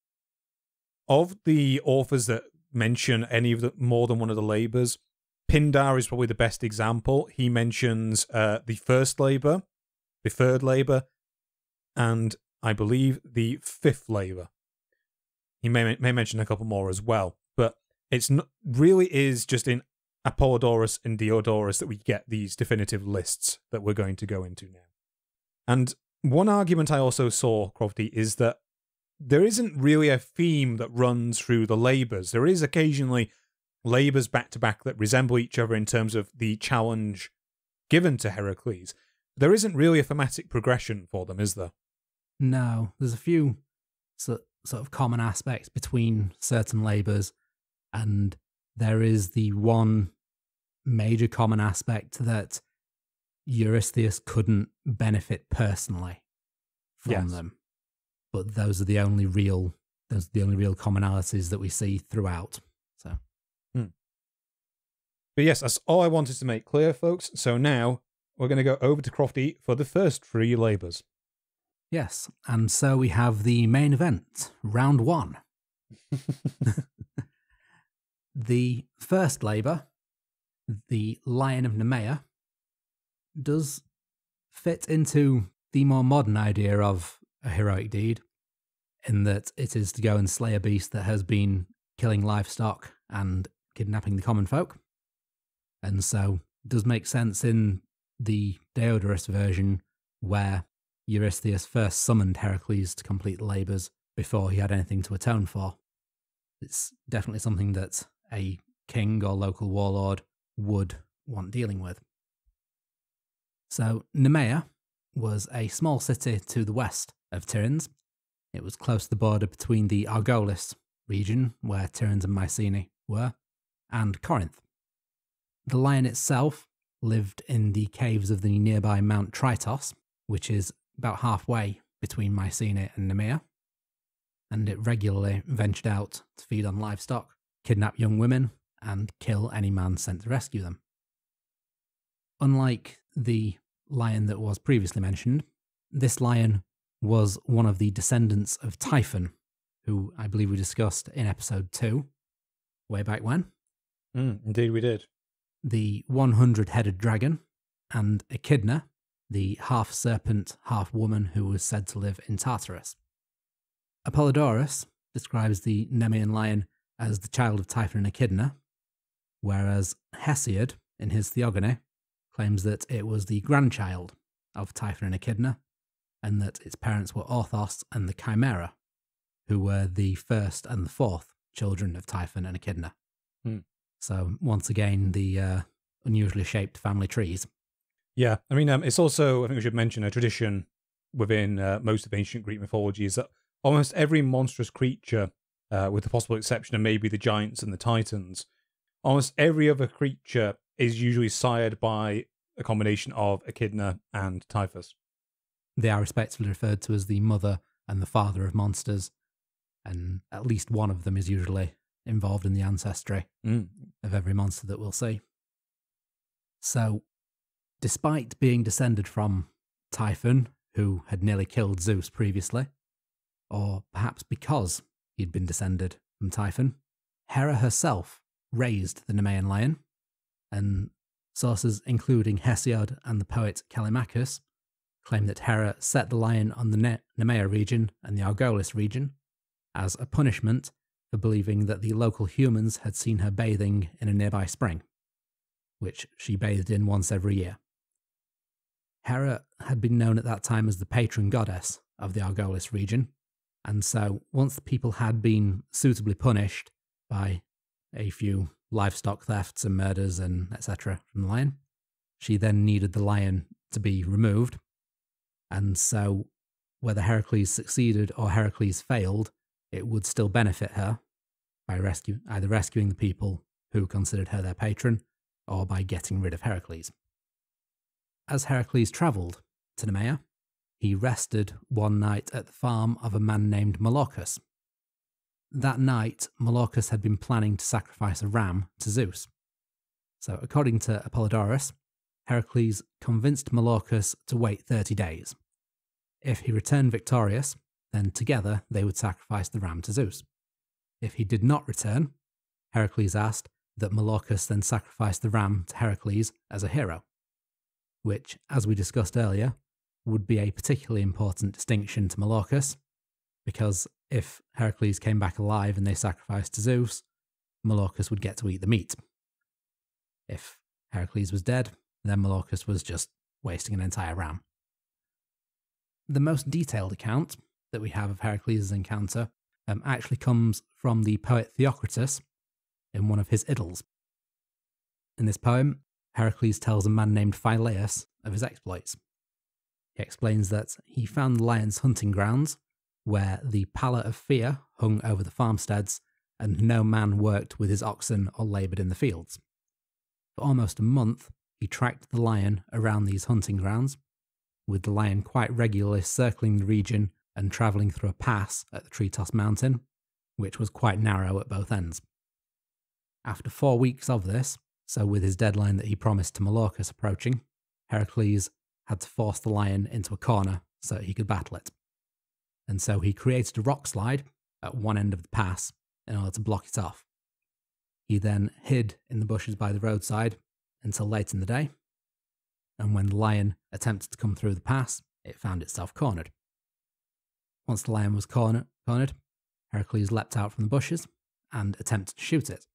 Of the authors that mention any of the more than one of the labors, Pindar is probably the best example. He mentions uh, the first labor, the third labor, and I believe the fifth labor. He may may mention a couple more as well, but it's not really is just in Apollodorus and Diodorus that we get these definitive lists that we're going to go into now. And one argument I also saw, Crofty, is that there isn't really a theme that runs through the labors. There is occasionally labors back to back that resemble each other in terms of the challenge given to Heracles. There isn't really a thematic progression for them, is there? No, there's a few sort of common aspects between certain labors, and there is the one major common aspect that Eurystheus couldn't benefit personally from Yes. them. But those are the only real those are the only real commonalities that we see throughout. So hmm. But yes, that's all I wanted to make clear, folks. So now we're going to go over to Crofty for the first three labours. Yes, and so we have the main event, round one. the first labor, the Lion of Nemea, does fit into the more modern idea of a heroic deed, in that it is to go and slay a beast that has been killing livestock and kidnapping the common folk. And so it does make sense in the Diodorus version where Eurystheus first summoned Heracles to complete the labours before he had anything to atone for. It's definitely something that a king or local warlord would want dealing with. So, Nemea was a small city to the west of Tiryns. It was close to the border between the Argolis region, where Tiryns and Mycenae were, and Corinth. The lion itself lived in the caves of the nearby Mount Tretos, which is about halfway between Mycenae and Nemea, and it regularly ventured out to feed on livestock, kidnap young women, and kill any man sent to rescue them. Unlike the lion that was previously mentioned, this lion was one of the descendants of Typhon, who I believe we discussed in episode 2, way back when Mm, indeed, we did. the 100 headed dragon, and Echidna, the half serpent, half woman who was said to live in Tartarus. Apollodorus describes the Nemean lion as the child of Typhon and Echidna, whereas Hesiod, in his Theogony, claims that it was the grandchild of Typhon and Echidna, and that its parents were Orthos and the Chimera, who were the first and the fourth children of Typhon and Echidna. Hmm. So, once again, the uh, unusually shaped family trees. Yeah, I mean, um, it's also I think we should mention a tradition within uh, most of ancient Greek mythology is that almost every monstrous creature, uh, with the possible exception of maybe the giants and the titans, almost every other creature is usually sired by a combination of Echidna and Typhus. They are respectively referred to as the mother and the father of monsters, and at least one of them is usually involved in the ancestry Mm. of every monster that we'll see. So, despite being descended from Typhon, who had nearly killed Zeus previously, or perhaps because he'd been descended from Typhon, Hera herself raised the Nemean lion, and sources including Hesiod and the poet Callimachus claim that Hera set the lion on the ne- Nemea region and the Argolis region as a punishment for believing that the local humans had seen her bathing in a nearby spring, which she bathed in once every year. Hera had been known at that time as the patron goddess of the Argolis region, and so once the people had been suitably punished by a few livestock thefts and murders and etc. from the lion, she then needed the lion to be removed, and so whether Heracles succeeded or Heracles failed, it would still benefit her by rescue, either rescuing the people who considered her their patron or by getting rid of Heracles. As Heracles travelled to Nemea, he rested one night at the farm of a man named Molorchus. That night, Molorchus had been planning to sacrifice a ram to Zeus. So, according to Apollodorus, Heracles convinced Molorchus to wait 30 days. If he returned victorious, then together they would sacrifice the ram to Zeus. If he did not return, Heracles asked that Molorchus then sacrifice the ram to Heracles as a hero, which, as we discussed earlier, would be a particularly important distinction to Molorchus, because if Heracles came back alive and they sacrificed to Zeus, Molorchus would get to eat the meat. If Heracles was dead, then Molorchus was just wasting an entire ram. The most detailed account that we have of Heracles' encounter um, actually comes from the poet Theocritus in one of his idylls. In this poem, Heracles tells a man named Phyleus of his exploits. He explains that he found the lion's hunting grounds, where the pallor of fear hung over the farmsteads, and no man worked with his oxen or laboured in the fields. For almost a month, he tracked the lion around these hunting grounds, with the lion quite regularly circling the region and travelling through a pass at the Tree-tossed Mountain, which was quite narrow at both ends. After four weeks of this, so with his deadline that he promised to Molorchus approaching, Heracles had to force the lion into a corner so he could battle it. And so he created a rock slide at one end of the pass in order to block it off. He then hid in the bushes by the roadside until late in the day, and when the lion attempted to come through the pass, it found itself cornered. Once the lion was corner- cornered, Heracles leapt out from the bushes and attempted to shoot it.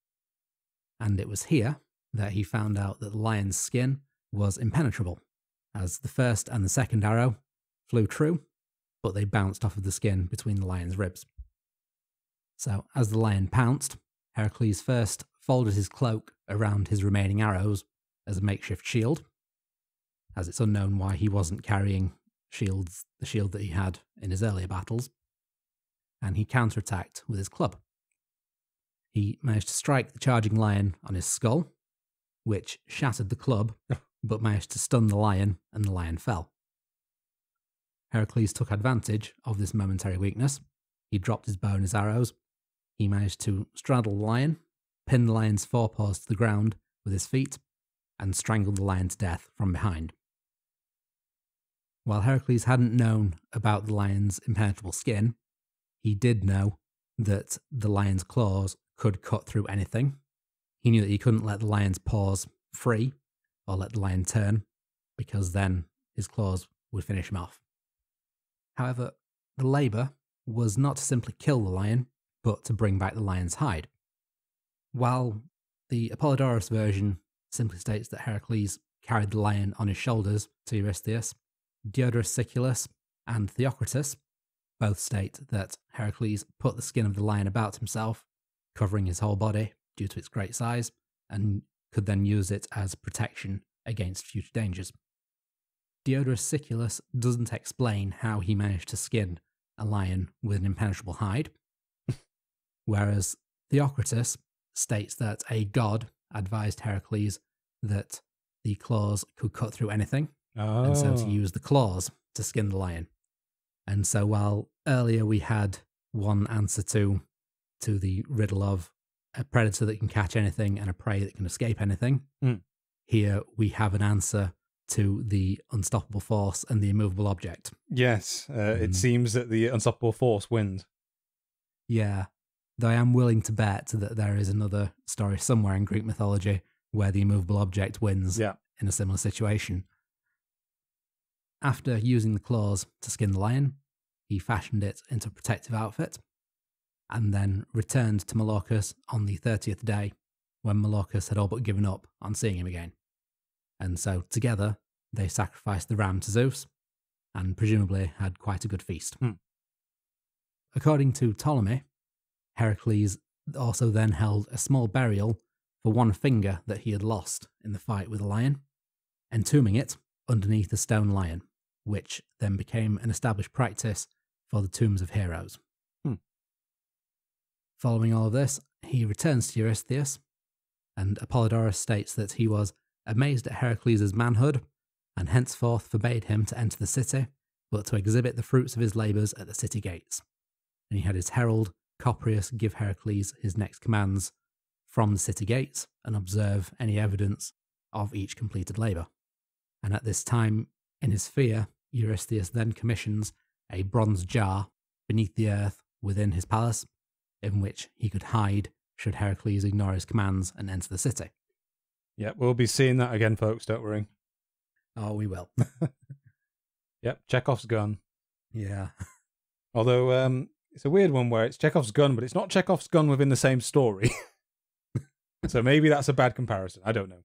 And it was here that he found out that the lion's skin was impenetrable, as the first and the second arrow flew true, but they bounced off of the skin between the lion's ribs. So, as the lion pounced, Heracles first folded his cloak around his remaining arrows as a makeshift shield, as it's unknown why he wasn't carrying shields, the shield that he had in his earlier battles, and he counterattacked with his club. He managed to strike the charging lion on his skull, which shattered the club, but managed to stun the lion, and the lion fell. Heracles took advantage of this momentary weakness. He dropped his bow and his arrows. He managed to straddle the lion, pin the lion's forepaws to the ground with his feet, and strangled the lion to death from behind. While Heracles hadn't known about the lion's impenetrable skin, he did know that the lion's claws could cut through anything. He knew that he couldn't let the lion's paws free or let the lion turn, because then his claws would finish him off. However, the labour was not to simply kill the lion, but to bring back the lion's hide. While the Apollodorus version simply states that Heracles carried the lion on his shoulders to Eurystheus, Diodorus Siculus and Theocritus both state that Heracles put the skin of the lion about himself, covering his whole body due to its great size, and could then use it as protection against future dangers. Diodorus Siculus doesn't explain how he managed to skin a lion with an impenetrable hide, whereas Theocritus states that a god advised Heracles that the claws could cut through anything, Oh. and so to oh. use the claws to skin the lion. And so while earlier we had one answer to to the riddle of a predator that can catch anything and a prey that can escape anything, Mm. here we have an answer to the unstoppable force and the immovable object. Yes, uh, it Mhm. seems that the unstoppable force wins. Yeah. Though I am willing to bet that there is another story somewhere in Greek mythology where the immovable object wins Yeah. in a similar situation. After using the claws to skin the lion, he fashioned it into a protective outfit and then returned to Molorchus on the 30th day when Molorchus had all but given up on seeing him again. And so together they sacrificed the ram to Zeus and presumably had quite a good feast. Hmm. According to Ptolemy, Heracles also then held a small burial for one finger that he had lost in the fight with a lion, entombing it underneath a stone lion, which then became an established practice for the tombs of heroes. Following all of this, he returns to Eurystheus, and Apollodorus states that he was amazed at Heracles' manhood and henceforth forbade him to enter the city, but to exhibit the fruits of his labours at the city gates. And he had his herald, Copreus, give Heracles his next commands from the city gates and observe any evidence of each completed labour. And at this time, in his fear, Eurystheus then commissions a bronze jar beneath the earth within his palace, in which he could hide should Heracles ignore his commands and enter the city. Yep, we'll be seeing that again, folks. Don't worry. Oh, we will. Yep, Chekhov's gun. yeah. Although um, it's a weird one where it's Chekhov's gun, but it's not Chekhov's gun within the same story. so maybe that's a bad comparison. I don't know.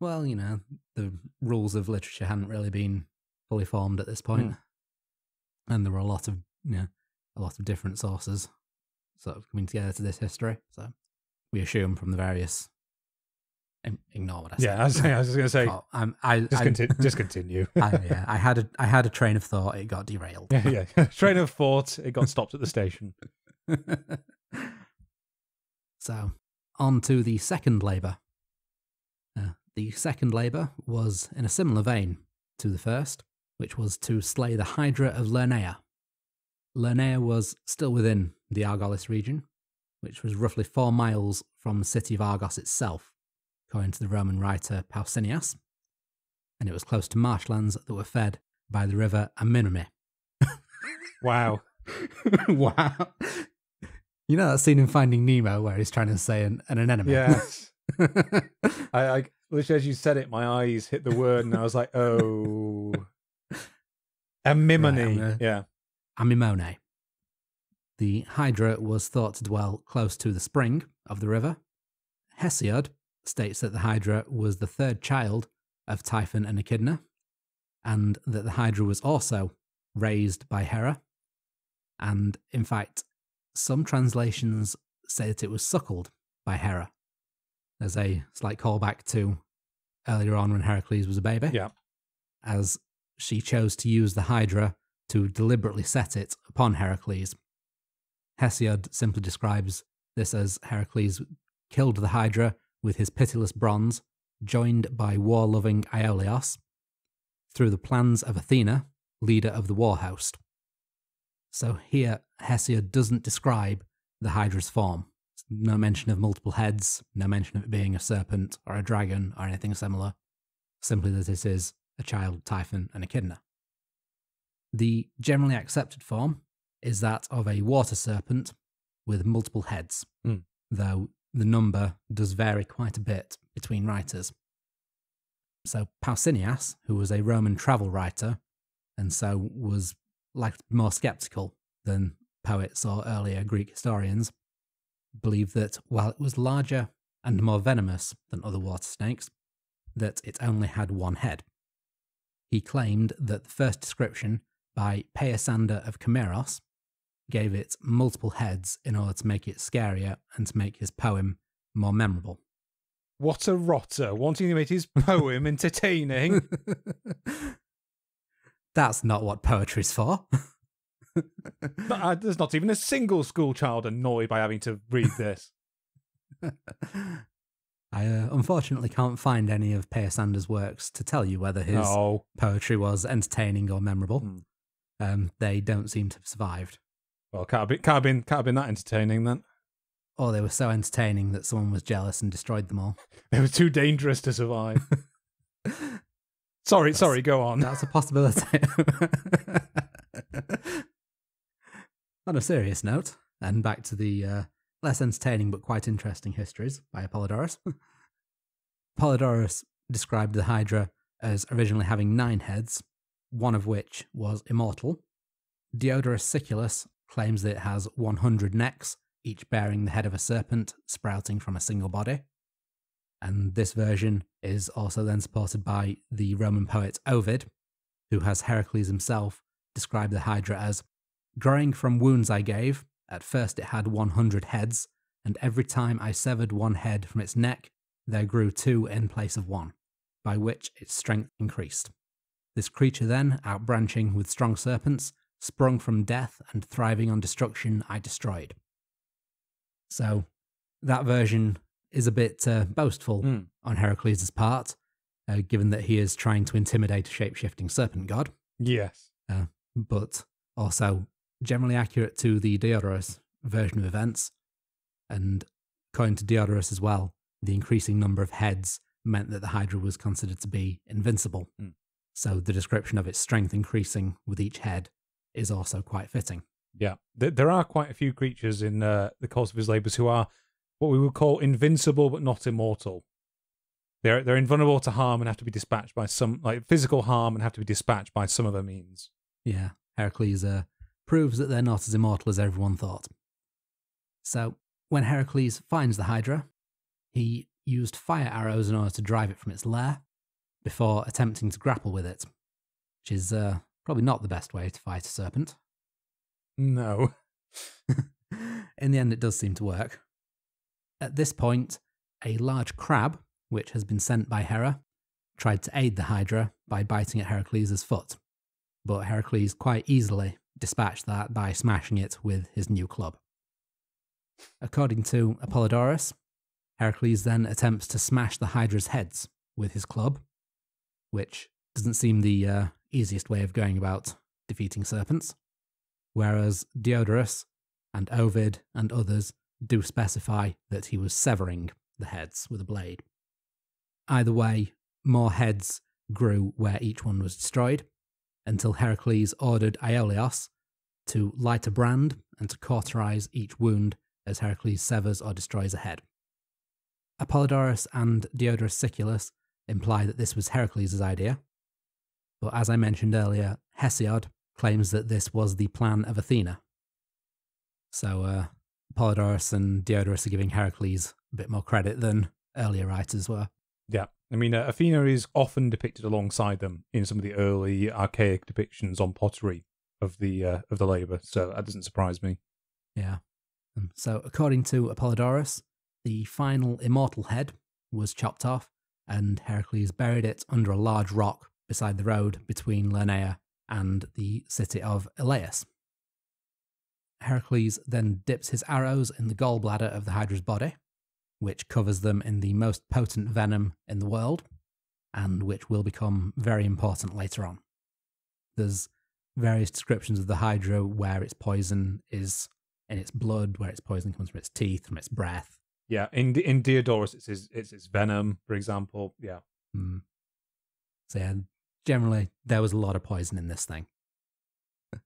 Well, you know, the rules of literature hadn't really been fully formed at this point. And there were a lot of, you know, a lot of different sources sort of coming together to this history. So we assume from the various. Ignore what I said. Yeah, I was, I was going to say, Oh, I'm- I, just, I, conti- just continue. I, yeah, I had a, I had a train of thought. It got derailed. yeah, yeah. Train of thought. It got stopped at the station. so, on to the second labour. Uh, the second labour was in a similar vein to the first, which was to slay the Hydra of Lernaea. Lernaea was still within the Argolis region, which was roughly four miles from the city of Argos itself, according to the Roman writer Pausanias, and it was close to marshlands that were fed by the river Aminome. Wow. wow. You know that scene in Finding Nemo where he's trying to say an, an anemone? Yes. I, I literally, as you said it, my eyes hit the word, and I was like, "Oh, Amimony." Right, I'm Yeah. Amimone. The Hydra was thought to dwell close to the spring of the river. Hesiod states that the Hydra was the third child of Typhon and Echidna, and that the Hydra was also raised by Hera. And in fact, some translations say that it was suckled by Hera. There's a slight callback to earlier on when Heracles was a baby. Yeah. As she chose to use the Hydra to deliberately set it upon Heracles. Hesiod simply describes this as Heracles killed the Hydra with his pitiless bronze, joined by war loving Iolaos, through the plans of Athena, leader of the war host. So here, Hesiod doesn't describe the Hydra's form. No mention of multiple heads, no mention of it being a serpent or a dragon or anything similar. Simply that it is a child, Typhon, and Echidna. The generally accepted form is that of a water serpent with multiple heads, Hmm. though the number does vary quite a bit between writers. So Pausanias, who was a Roman travel writer, and so was like more skeptical than poets or earlier Greek historians, believed that while it was larger and more venomous than other water snakes, that it only had one head. he claimed that the first description by Peisander of Chimeros gave it multiple heads in order to make it scarier and to make his poem more memorable. What a rotter, wanting to make his poem entertaining. That's not what poetry's for. But, uh, there's not even a single school child annoyed by having to read this. I uh, unfortunately can't find any of Peisander's works to tell you whether his Oh, poetry was entertaining or memorable. Hmm. Um, they don't seem to have survived. Well, can't have been, can't have been, can't have been that entertaining then. Or they were so entertaining that someone was jealous and destroyed them all. They were too dangerous to survive. sorry, sorry, go on. That's a possibility. On a serious note, and back to the uh, less entertaining but quite interesting histories by Apollodorus. Apollodorus described the Hydra as originally having nine heads, one of which was immortal. Diodorus Siculus claims that it has 100 necks, each bearing the head of a serpent sprouting from a single body. And this version is also then supported by the Roman poet Ovid, who has Heracles himself describe the Hydra as growing from wounds I gave. At first it had 100 heads, and every time I severed one head from its neck, there grew two in place of one, by which its strength increased. This creature then, outbranching with strong serpents, sprung from death and thriving on destruction, I destroyed. So, that version is a bit uh, boastful Hmm. on Heracles' part, uh, given that he is trying to intimidate a shape shifting serpent god, Yes. but also generally accurate to the Diodorus version of events. And according to Diodorus as well, the increasing number of heads meant that the Hydra was considered to be invincible. Hmm. So the description of its strength increasing with each head is also quite fitting. Yeah. There, there are quite a few creatures in uh, the course of his labours who are what we would call invincible but not immortal. They're they're invulnerable to harm and have to be dispatched by some like physical harm and have to be dispatched by some other means. Yeah, Heracles uh, proves that they're not as immortal as everyone thought. So, when Heracles finds the Hydra, he used fire arrows in order to drive it from its lair before attempting to grapple with it, which is uh, probably not the best way to fight a serpent. No. in the end, it does seem to work. At this point, a large crab, which has been sent by Hera, tried to aid the Hydra by biting at Heracles' foot, but Heracles quite easily dispatched that by smashing it with his new club. According to Apollodorus, Heracles then attempts to smash the Hydra's heads with his club, which doesn't seem the uh, easiest way of going about defeating serpents, whereas Diodorus and Ovid and others do specify that he was severing the heads with a blade. Either way, more heads grew where each one was destroyed, until Heracles ordered Iolaus to light a brand and to cauterize each wound as Heracles severs or destroys a head. Apollodorus and Diodorus Siculus imply that this was Heracles' idea, but as I mentioned earlier, Hesiod claims that this was the plan of Athena. So uh, Apollodorus and Diodorus are giving Heracles a bit more credit than earlier writers were. Yeah. I mean, uh, Athena is often depicted alongside them in some of the early archaic depictions on pottery of the uh, of the labour, so that doesn't surprise me. Yeah. Um, So, according to Apollodorus, the final immortal head was chopped off, and Heracles buried it under a large rock beside the road between Lernaea and the city of Elaeus. Heracles then dips his arrows in the gallbladder of the Hydra's body, which covers them in the most potent venom in the world, and which will become very important later on. There's various descriptions of the Hydra where its poison is in its blood, where its poison comes from its teeth, from its breath. Yeah, in in Diodorus, it's his, it's his venom, for example. Yeah, Mm. So yeah, generally there was a lot of poison in this thing.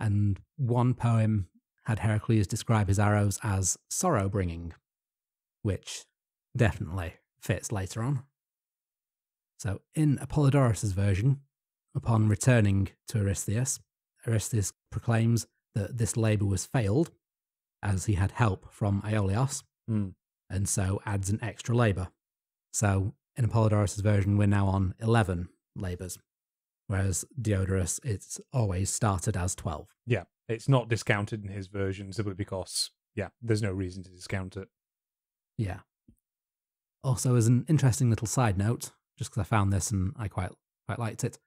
and one poem had Heracles describe his arrows as sorrow bringing, which definitely fits later on. So in Apollodorus's version, upon returning to Eurystheus, Eurystheus proclaims that this labour was failed, as he had help from Iolaus, Hmm. and so adds an extra labour. So in Apollodorus' version, we're now on 11 labours. whereas Diodorus, it's always started as 12. Yeah, it's not discounted in his version simply because, yeah, there's no reason to discount it. Yeah. Also, as an interesting little side note, just because I found this and I quite quite liked it,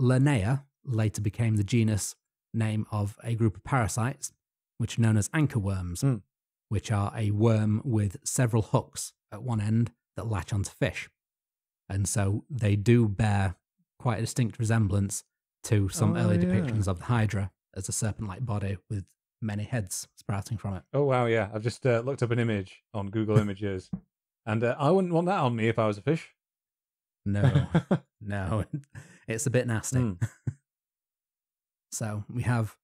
Lernaea later became the genus name of a group of parasites, which are known as anchorworms, Mm. which are a worm with several hooks at one end that latch onto fish. And so they do bear quite a distinct resemblance to some Oh, early yeah. depictions of the Hydra as a serpent like body with many heads sprouting from it. Oh, wow, yeah. I've just uh, looked up an image on Google Images, and uh, I wouldn't want that on me if I was a fish. No, no, it's a bit nasty. Mm. So we have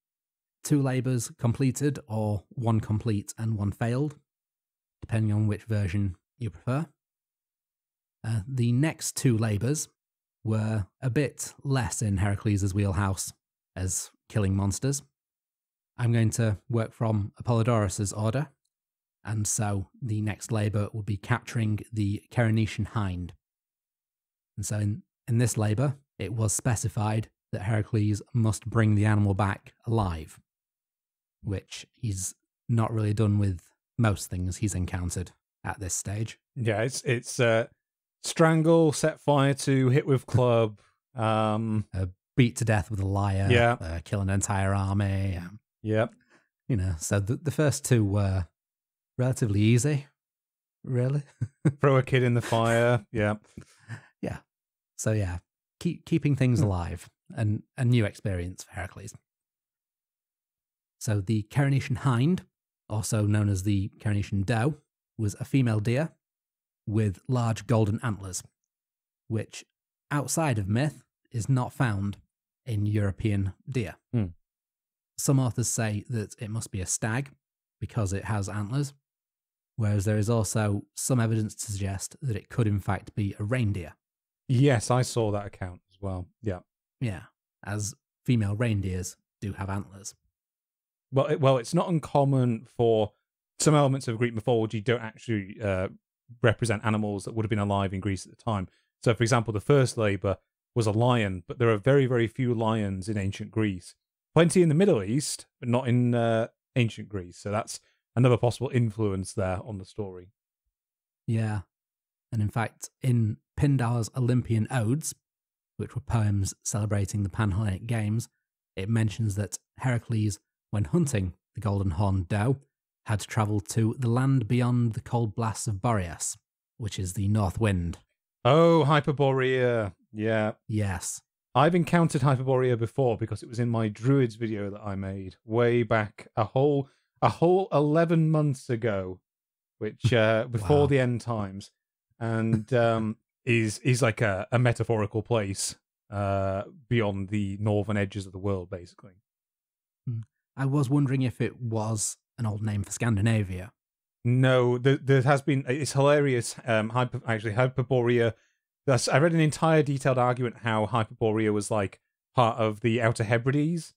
two labours completed, or one complete and one failed, depending on which version you prefer. Uh, the next two labours were a bit less in Heracles' wheelhouse as killing monsters. I'm going to work from Apollodorus' order, and so the next labour will be capturing the Cerynitian hind. And so in, in this labour, it was specified that Heracles must bring the animal back alive, which he's not really done with most things he's encountered at this stage. Yeah, it's it's uh, strangle, set fire to, hit with club. Um, Beat to death with a lyre, Yeah. uh, kill an entire army. Um, yep. you know, so the, the first two were relatively easy, really. Throw a kid in the fire. Yeah. Yeah. So yeah, keep keeping things alive and a new experience for Heracles. So the Cerynitian hind, also known as the Cerynitian doe, was a female deer with large golden antlers, which outside of myth is not found in European deer. Hmm. Some authors say that it must be a stag because it has antlers, whereas there is also some evidence to suggest that it could in fact be a reindeer. Yes, I saw that account as well. Yeah. Yeah, as female reindeers do have antlers. Well, it, well, it's not uncommon for some elements of Greek mythology don't actually uh, represent animals that would have been alive in Greece at the time. So, for example, the first labor was a lion, but there are very, very few lions in ancient Greece. Plenty in the Middle East, but not in uh, ancient Greece. So that's another possible influence there on the story. Yeah. And in fact, in Pindar's Olympian Odes, which were poems celebrating the Panhellenic Games, it mentions that Heracles, when hunting the golden horned doe, had to travel to the land beyond the cold blasts of Boreas, which is the north wind. Oh, Hyperborea. Yeah. Yes. I've encountered Hyperborea before because it was in my Druids video that I made way back a whole a whole eleven months ago, which uh before Wow. the end times, and um is is like a, a metaphorical place uh beyond the northern edges of the world, basically. I was wondering if it was an old name for Scandinavia. No, there, there has been. It's hilarious. Um, hyper, actually, Hyperborea. That's I read an entire detailed argument how Hyperborea was like part of the Outer Hebrides,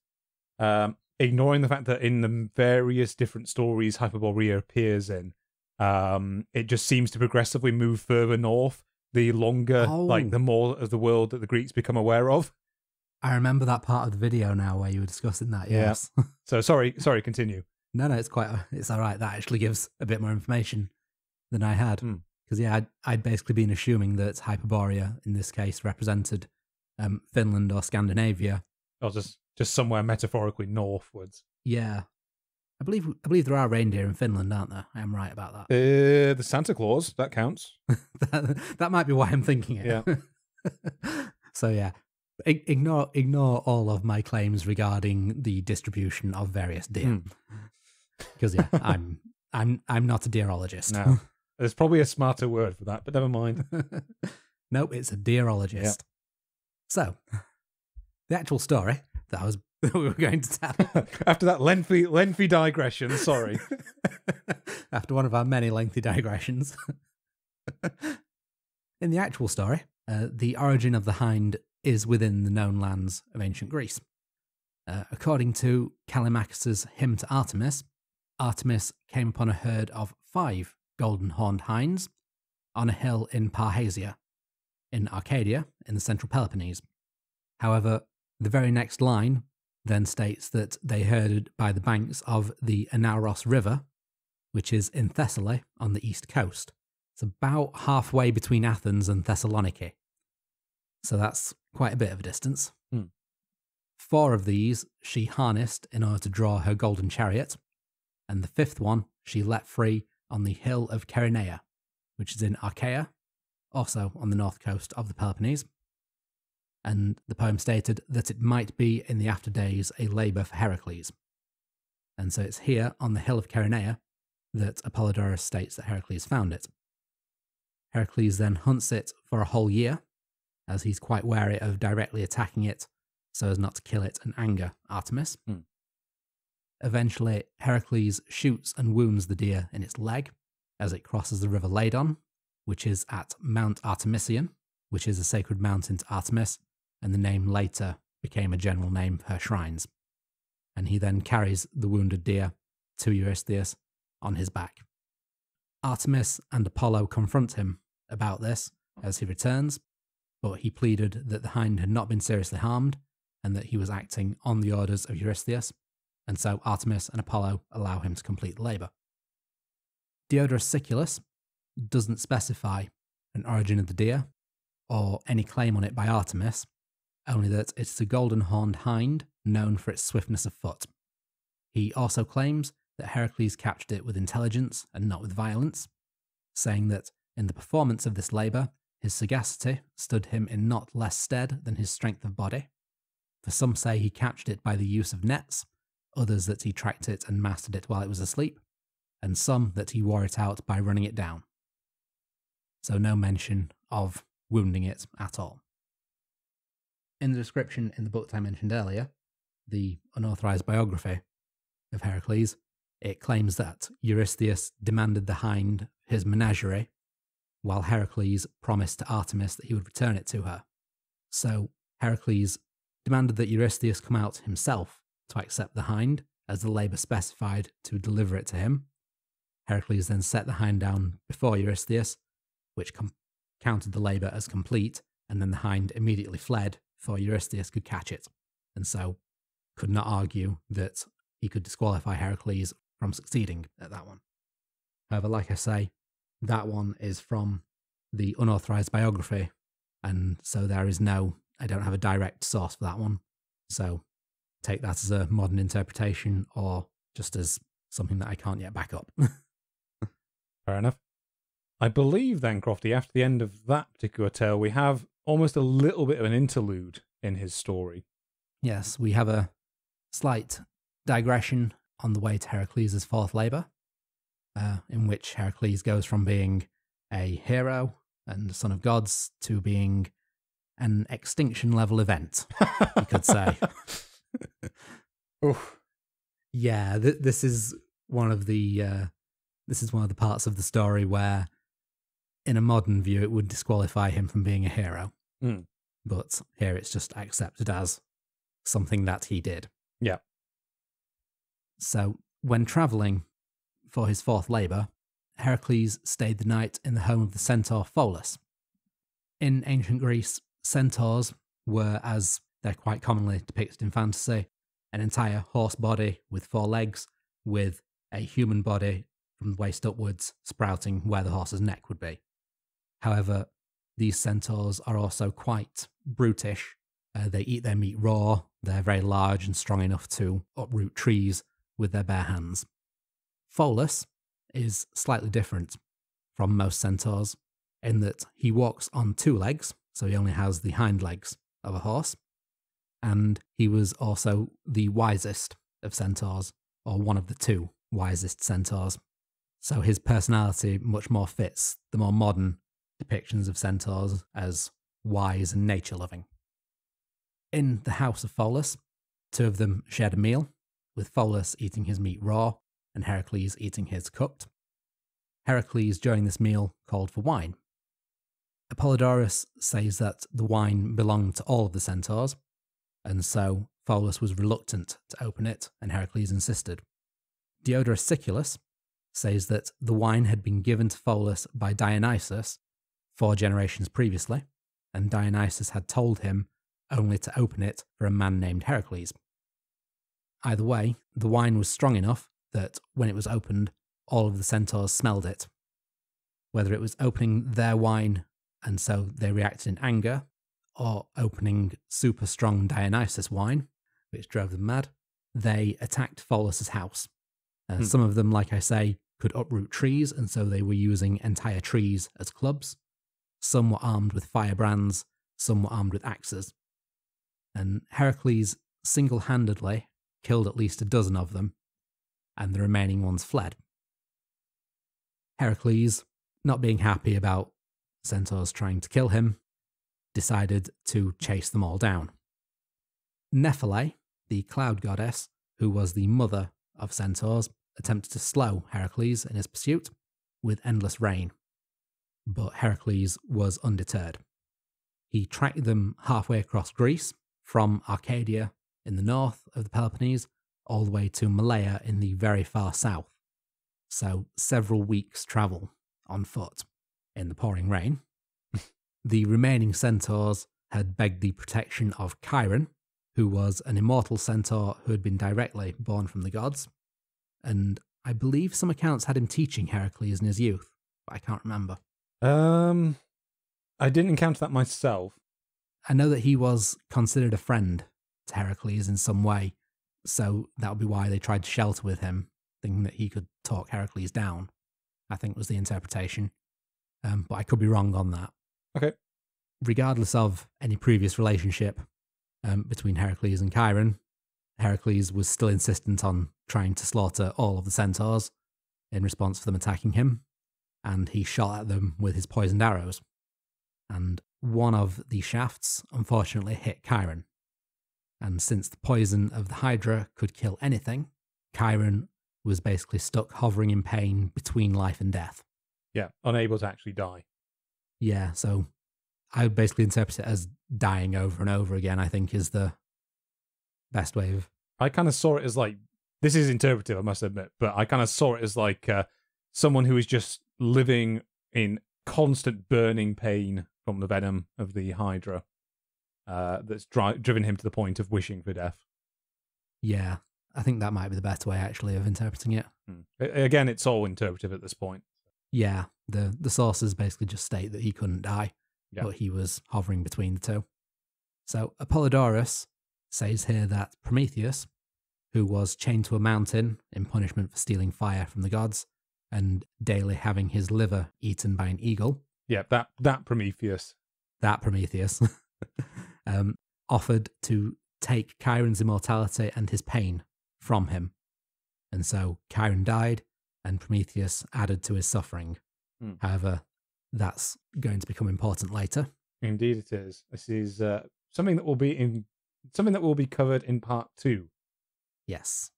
um, ignoring the fact that in the various different stories Hyperborea appears in, um, it just seems to progressively move further north. The longer, Oh. like the more of the world that the Greeks become aware of. I remember that part of the video now where you were discussing that. Yeah. Yes. So sorry, sorry. Continue. No, no, it's quite. It's all right. That actually gives a bit more information than I had. Hmm. Because yeah, I'd, I'd basically been assuming that Hyperborea in this case represented um, Finland or Scandinavia. Or just just somewhere metaphorically northwards. Yeah, I believe I believe there are reindeer in Finland, aren't there? I am right about that. Uh, the Santa Claus that counts. that, that might be why I'm thinking it. Yeah. so yeah, I- ignore ignore all of my claims regarding the distribution of various deer. Hmm. Because yeah, I'm I'm I'm not a deerologist. No. There's probably a smarter word for that, but never mind. nope, it's a deerologist. So, the actual story that I was that we were going to tell After that lengthy, lengthy digression, sorry. after one of our many lengthy digressions. In the actual story, uh, the origin of the hind is within the known lands of ancient Greece. Uh, according to Callimachus's hymn to Artemis, Artemis came upon a herd of five golden horned hinds on a hill in Parrhasia, in Arcadia, in the central Peloponnese. However, the very next line then states that they herded by the banks of the Anauros River, which is in Thessaly on the east coast. It's about halfway between Athens and Thessaloniki. So that's quite a bit of a distance. Hmm. Four of these she harnessed in order to draw her golden chariot, and the fifth one she let free on the hill of Ceryneia, which is in Achaea, also on the north coast of the Peloponnese. And the poem stated that it might be in the after days a labour for Heracles. And so it's here on the hill of Ceryneia that Apollodorus states that Heracles found it. Heracles then hunts it for a whole year, as he's quite wary of directly attacking it so as not to kill it and anger Artemis. Hmm. Eventually, Heracles shoots and wounds the deer in its leg as it crosses the river Ladon, which is at Mount Artemision, which is a sacred mountain to Artemis, and the name later became a general name for her shrines. And he then carries the wounded deer to Eurystheus on his back. Artemis and Apollo confront him about this as he returns, but he pleaded that the hind had not been seriously harmed and that he was acting on the orders of Eurystheus, and so Artemis and Apollo allow him to complete the labour. Diodorus Siculus doesn't specify an origin of the deer or any claim on it by Artemis, only that it's a golden horned hind known for its swiftness of foot. He also claims that Heracles captured it with intelligence and not with violence, saying that in the performance of this labour, his sagacity stood him in not less stead than his strength of body. For some say he captured it by the use of nets, others that he tracked it and mastered it while it was asleep, and some that he wore it out by running it down. So, no mention of wounding it at all. In the description in the book I mentioned earlier, the unauthorized biography of Heracles, it claims that Eurystheus demanded the hind his menagerie, while Heracles promised to Artemis that he would return it to her. So Heracles demanded that Eurystheus come out himself to accept the hind, as the labour specified to deliver it to him. Heracles then set the hind down before Eurystheus, which com- counted the labour as complete, and then the hind immediately fled before Eurystheus could catch it, and so could not argue that he could disqualify Heracles from succeeding at that one. However, like I say, that one is from the unauthorized biography, and so there is no, I don't have a direct source for that one. So take that as a modern interpretation or just as something that I can't yet back up. Fair enough. I believe then, Crofty, after the end of that particular tale, we have almost a little bit of an interlude in his story. yes, we have a slight digression on the way to Heracles' fourth labour, uh, in which Heracles goes from being a hero and son of gods to being an extinction level event, you could say. Oof. Yeah, th- this is one of the uh, this is one of the parts of the story where, in a modern view, it would disqualify him from being a hero. Mm. But here it's just accepted as something that he did. Yeah. So when travelling for his fourth labour, Heracles stayed the night in the home of the centaur Pholus. In ancient Greece, centaurs were, as they're quite commonly depicted in fantasy, an entire horse body with four legs, with a human body from the waist upwards sprouting where the horse's neck would be. However, these centaurs are also quite brutish. Uh, they eat their meat raw, they're very large and strong enough to uproot trees with their bare hands. Pholus is slightly different from most centaurs in that he walks on two legs, so he only has the hind legs of a horse, and he was also the wisest of centaurs, or one of the two wisest centaurs. So his personality much more fits the more modern depictions of centaurs as wise and nature loving. In the house of Pholus, two of them shared a meal, with Pholus eating his meat raw and Heracles eating his cooked. Heracles, during this meal, called for wine. Apollodorus says that the wine belonged to all of the centaurs, and so Pholus was reluctant to open it, and Heracles insisted. Diodorus Siculus says that the wine had been given to Pholus by Dionysus four generations previously, and Dionysus had told him only to open it for a man named Heracles. Either way, the wine was strong enough that when it was opened, all of the centaurs smelled it. Whether it was opening their wine and so they reacted in anger, or opening super strong Dionysus wine, which drove them mad, they attacked Pholus' house. Uh, Hmm. Some of them, like I say, could uproot trees, and so they were using entire trees as clubs. Some were armed with firebrands, some were armed with axes. And Heracles single handedly killed at least a dozen of them, and the remaining ones fled. Heracles, not being happy about centaurs trying to kill him, decided to chase them all down. Nephele, the cloud goddess, who was the mother of centaurs, attempted to slow Heracles in his pursuit with endless rain. But Heracles was undeterred. He tracked them halfway across Greece, from Arcadia in the north of the Peloponnese, all the way to Malea in the very far south. So, several weeks' travel on foot in the pouring rain. The remaining centaurs had begged the protection of Chiron, who was an immortal centaur who had been directly born from the gods. And I believe some accounts had him teaching Heracles in his youth, but I can't remember. Um, I didn't encounter that myself. I know that he was considered a friend to Heracles in some way, so that would be why they tried to shelter with him, thinking that he could talk Heracles down. I think was the interpretation, um, but I could be wrong on that. Okay. Regardless of any previous relationship um, between Heracles and Chiron, Heracles was still insistent on trying to slaughter all of the centaurs in response to them attacking him, and he shot at them with his poisoned arrows. And one of the shafts unfortunately hit Chiron. And since the poison of the Hydra could kill anything, Chiron was basically stuck hovering in pain between life and death. Yeah, unable to actually die. Yeah, so I would basically interpret it as dying over and over again, I think is the best way of. I kind of saw it as like this is interpretive, I must admit, but I kind of saw it as like uh, someone who is just living in constant burning pain from the venom of the Hydra uh, that's dri- driven him to the point of wishing for death. Yeah, I think that might be the better way actually of interpreting it. Hmm. Again, it's all interpretive at this point. Yeah, the, the sources basically just state that he couldn't die, Yeah. but he was hovering between the two. So Apollodorus says here that Prometheus, who was chained to a mountain in punishment for stealing fire from the gods and daily having his liver eaten by an eagle, Yeah, that that Prometheus. that Prometheus, um, offered to take Chiron's immortality and his pain from him. And so Chiron died, and Prometheus added to his suffering. Hmm. However, that's going to become important later. Indeed, it is. This is uh, something that will be in something that will be covered in part two. Yes.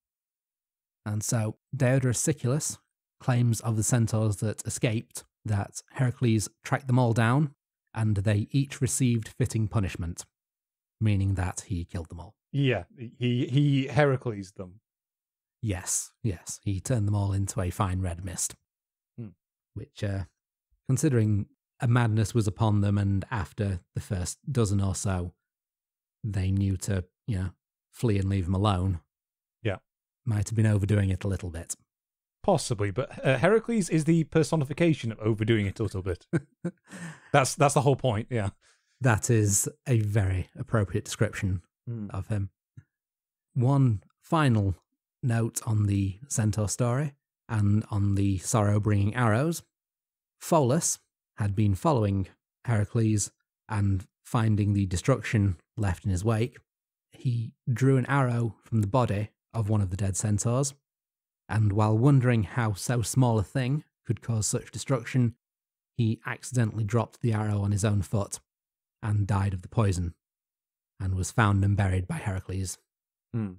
And so Diodorus Siculus claims of the centaurs that escaped that Heracles tracked them all down and they each received fitting punishment, meaning that he killed them all. Yeah, he he Heracles them. Yes, yes, he turned them all into a fine red mist. Hmm. Which, uh, considering a madness was upon them, and after the first dozen or so, they knew to, you know, flee and leave him alone. Yeah. Might have been overdoing it a little bit. Possibly, but uh, Heracles is the personification of overdoing it a little bit. that's that's the whole point. Yeah. That is a very appropriate description of him. One final note on the centaur story and on the sorrow bringing arrows. Pholus had been following Heracles and finding the destruction left in his wake. He drew an arrow from the body of one of the dead centaurs, and while wondering how so small a thing could cause such destruction, he accidentally dropped the arrow on his own foot and died of the poison, and was found and buried by Heracles. Hmm.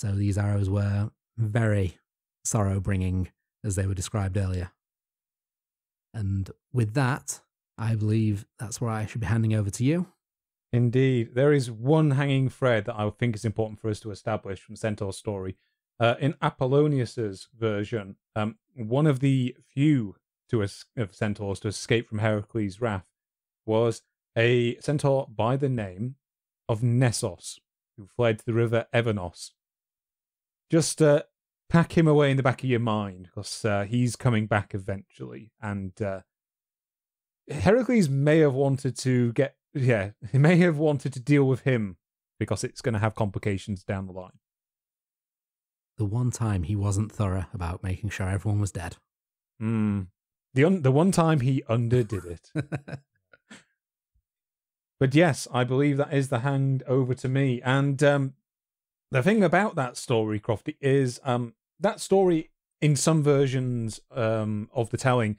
So these arrows were very sorrow bringing, as they were described earlier. And with that, I believe that's where I should be handing over to you. Indeed, there is one hanging thread that I think is important for us to establish from Centaur's story. Uh, in Apollonius's version, um, one of the few to es- of centaurs to escape from Heracles' wrath was a centaur by the name of Nessos, who fled to the river Evenos. Just uh, pack him away in the back of your mind, because uh, he's coming back eventually. And uh, Heracles may have wanted to get, yeah, he may have wanted to deal with him because it's going to have complications down the line. The one time he wasn't thorough about making sure everyone was dead. Mm. The un- the one time he underdid it. but yes, I believe that is the hand over to me. And um, the thing about that story, Crofty, is um, that story in some versions um, of the telling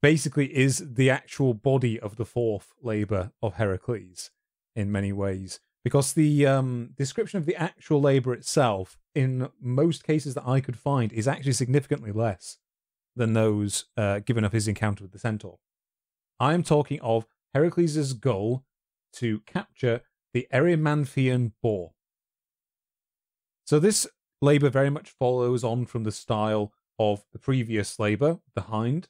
basically is the actual body of the fourth labor of Heracles in many ways. Because the um, description of the actual labor itself, in most cases that I could find, is actually significantly less than those uh, given of his encounter with the centaur. I am talking of Heracles' goal to capture the Erymanthian boar. So this labor very much follows on from the style of the previous labor, the hind.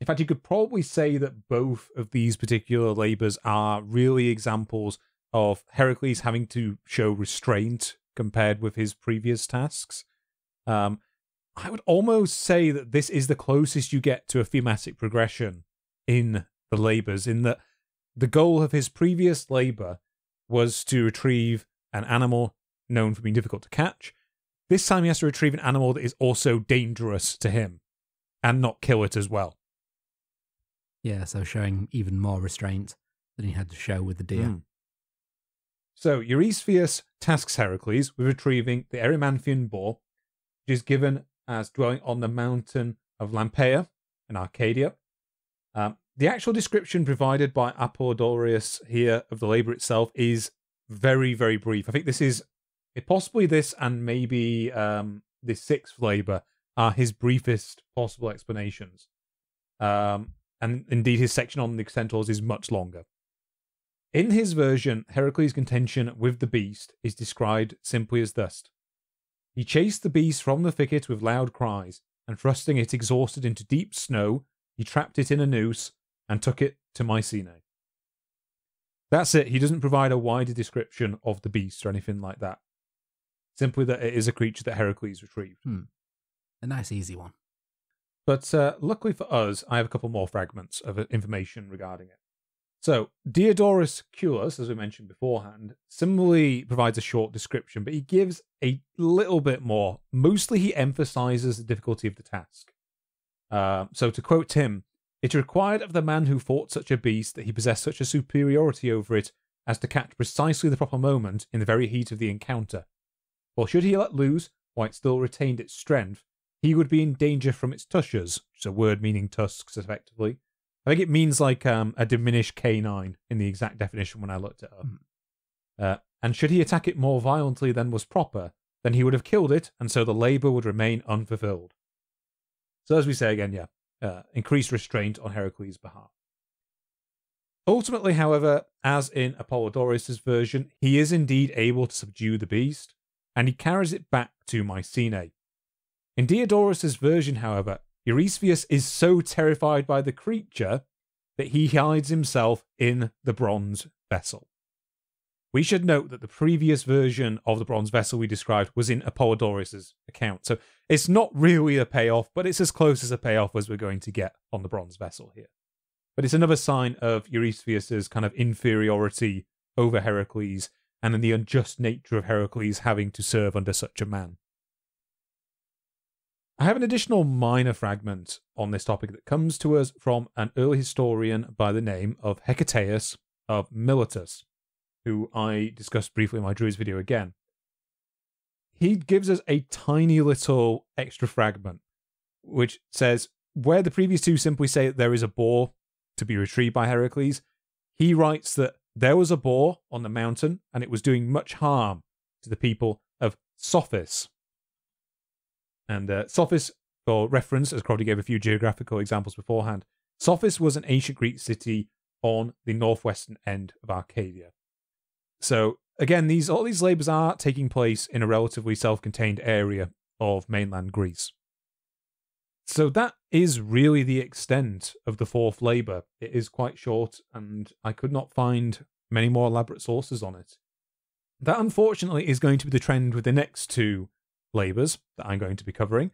In fact, you could probably say that both of these particular labors are really examples of Heracles having to show restraint compared with his previous tasks. Um, I would almost say that this is the closest you get to a thematic progression in the labors, in that the goal of his previous labor was to retrieve an animal known for being difficult to catch. This time he has to retrieve an animal that is also dangerous to him and not kill it as well. Yeah, so showing even more restraint than he had to show with the deer. Mm. So Eurystheus tasks Heracles with retrieving the Erymanthian boar, which is given as dwelling on the mountain of Lampeia in Arcadia. Um, the actual description provided by Apollodorus here of the labor itself is very, very brief. I think this is possibly this and maybe um, the sixth labor are his briefest possible explanations. Um, and indeed, his section on the centaurs is much longer. In his version, Heracles' contention with the beast is described simply as thus he chased the beast from the thicket with loud cries, and thrusting it exhausted into deep snow, he trapped it in a noose and took it to Mycenae. That's it. He doesn't provide a wider description of the beast or anything like that. Simply that it is a creature that Heracles retrieved. Hmm. A nice, easy one. But uh, luckily for us, I have a couple more fragments of information regarding it. So, Diodorus Siculus, as we mentioned beforehand, similarly provides a short description, but he gives a little bit more. Mostly, he emphasizes the difficulty of the task. Uh, so, to quote him, it required of the man who fought such a beast that he possessed such a superiority over it as to catch precisely the proper moment in the very heat of the encounter. For should he let loose, while it still retained its strength, he would be in danger from its tushes, which is a word meaning tusks, effectively, I think it means like um, a diminished canine in the exact definition when I looked it up. Mm. Uh, and should he attack it more violently than was proper, then he would have killed it, and so the labour would remain unfulfilled. So, as we say again, yeah, uh, increased restraint on Heracles' behalf. Ultimately, however, as in Apollodorus' version, he is indeed able to subdue the beast, and he carries it back to Mycenae. In Diodorus' version, however, Eurystheus is so terrified by the creature that he hides himself in the bronze vessel. We should note that the previous version of the bronze vessel we described was in Apollodorus' account, so it's not really a payoff, but it's as close as a payoff as we're going to get on the bronze vessel here. But it's another sign of Eurystheus' kind of inferiority over Heracles and in the unjust nature of Heracles having to serve under such a man. I have an additional minor fragment on this topic that comes to us from an early historian by the name of Hecataeus of Miletus, who I discussed briefly in my Druids video again. He gives us a tiny little extra fragment, which says, where the previous two simply say that there is a boar to be retrieved by Heracles, he writes that there was a boar on the mountain and it was doing much harm to the people of Psophis, and uh, Psophis, for reference, as Crofty gave a few geographical examples beforehand, Psophis was an ancient Greek city on the northwestern end of Arcadia. So again, these all these labors are taking place in a relatively self-contained area of mainland Greece. So that is really the extent of the fourth labor. It is quite short, and I could not find many more elaborate sources on it. That unfortunately is going to be the trend with the next two labours that I'm going to be covering.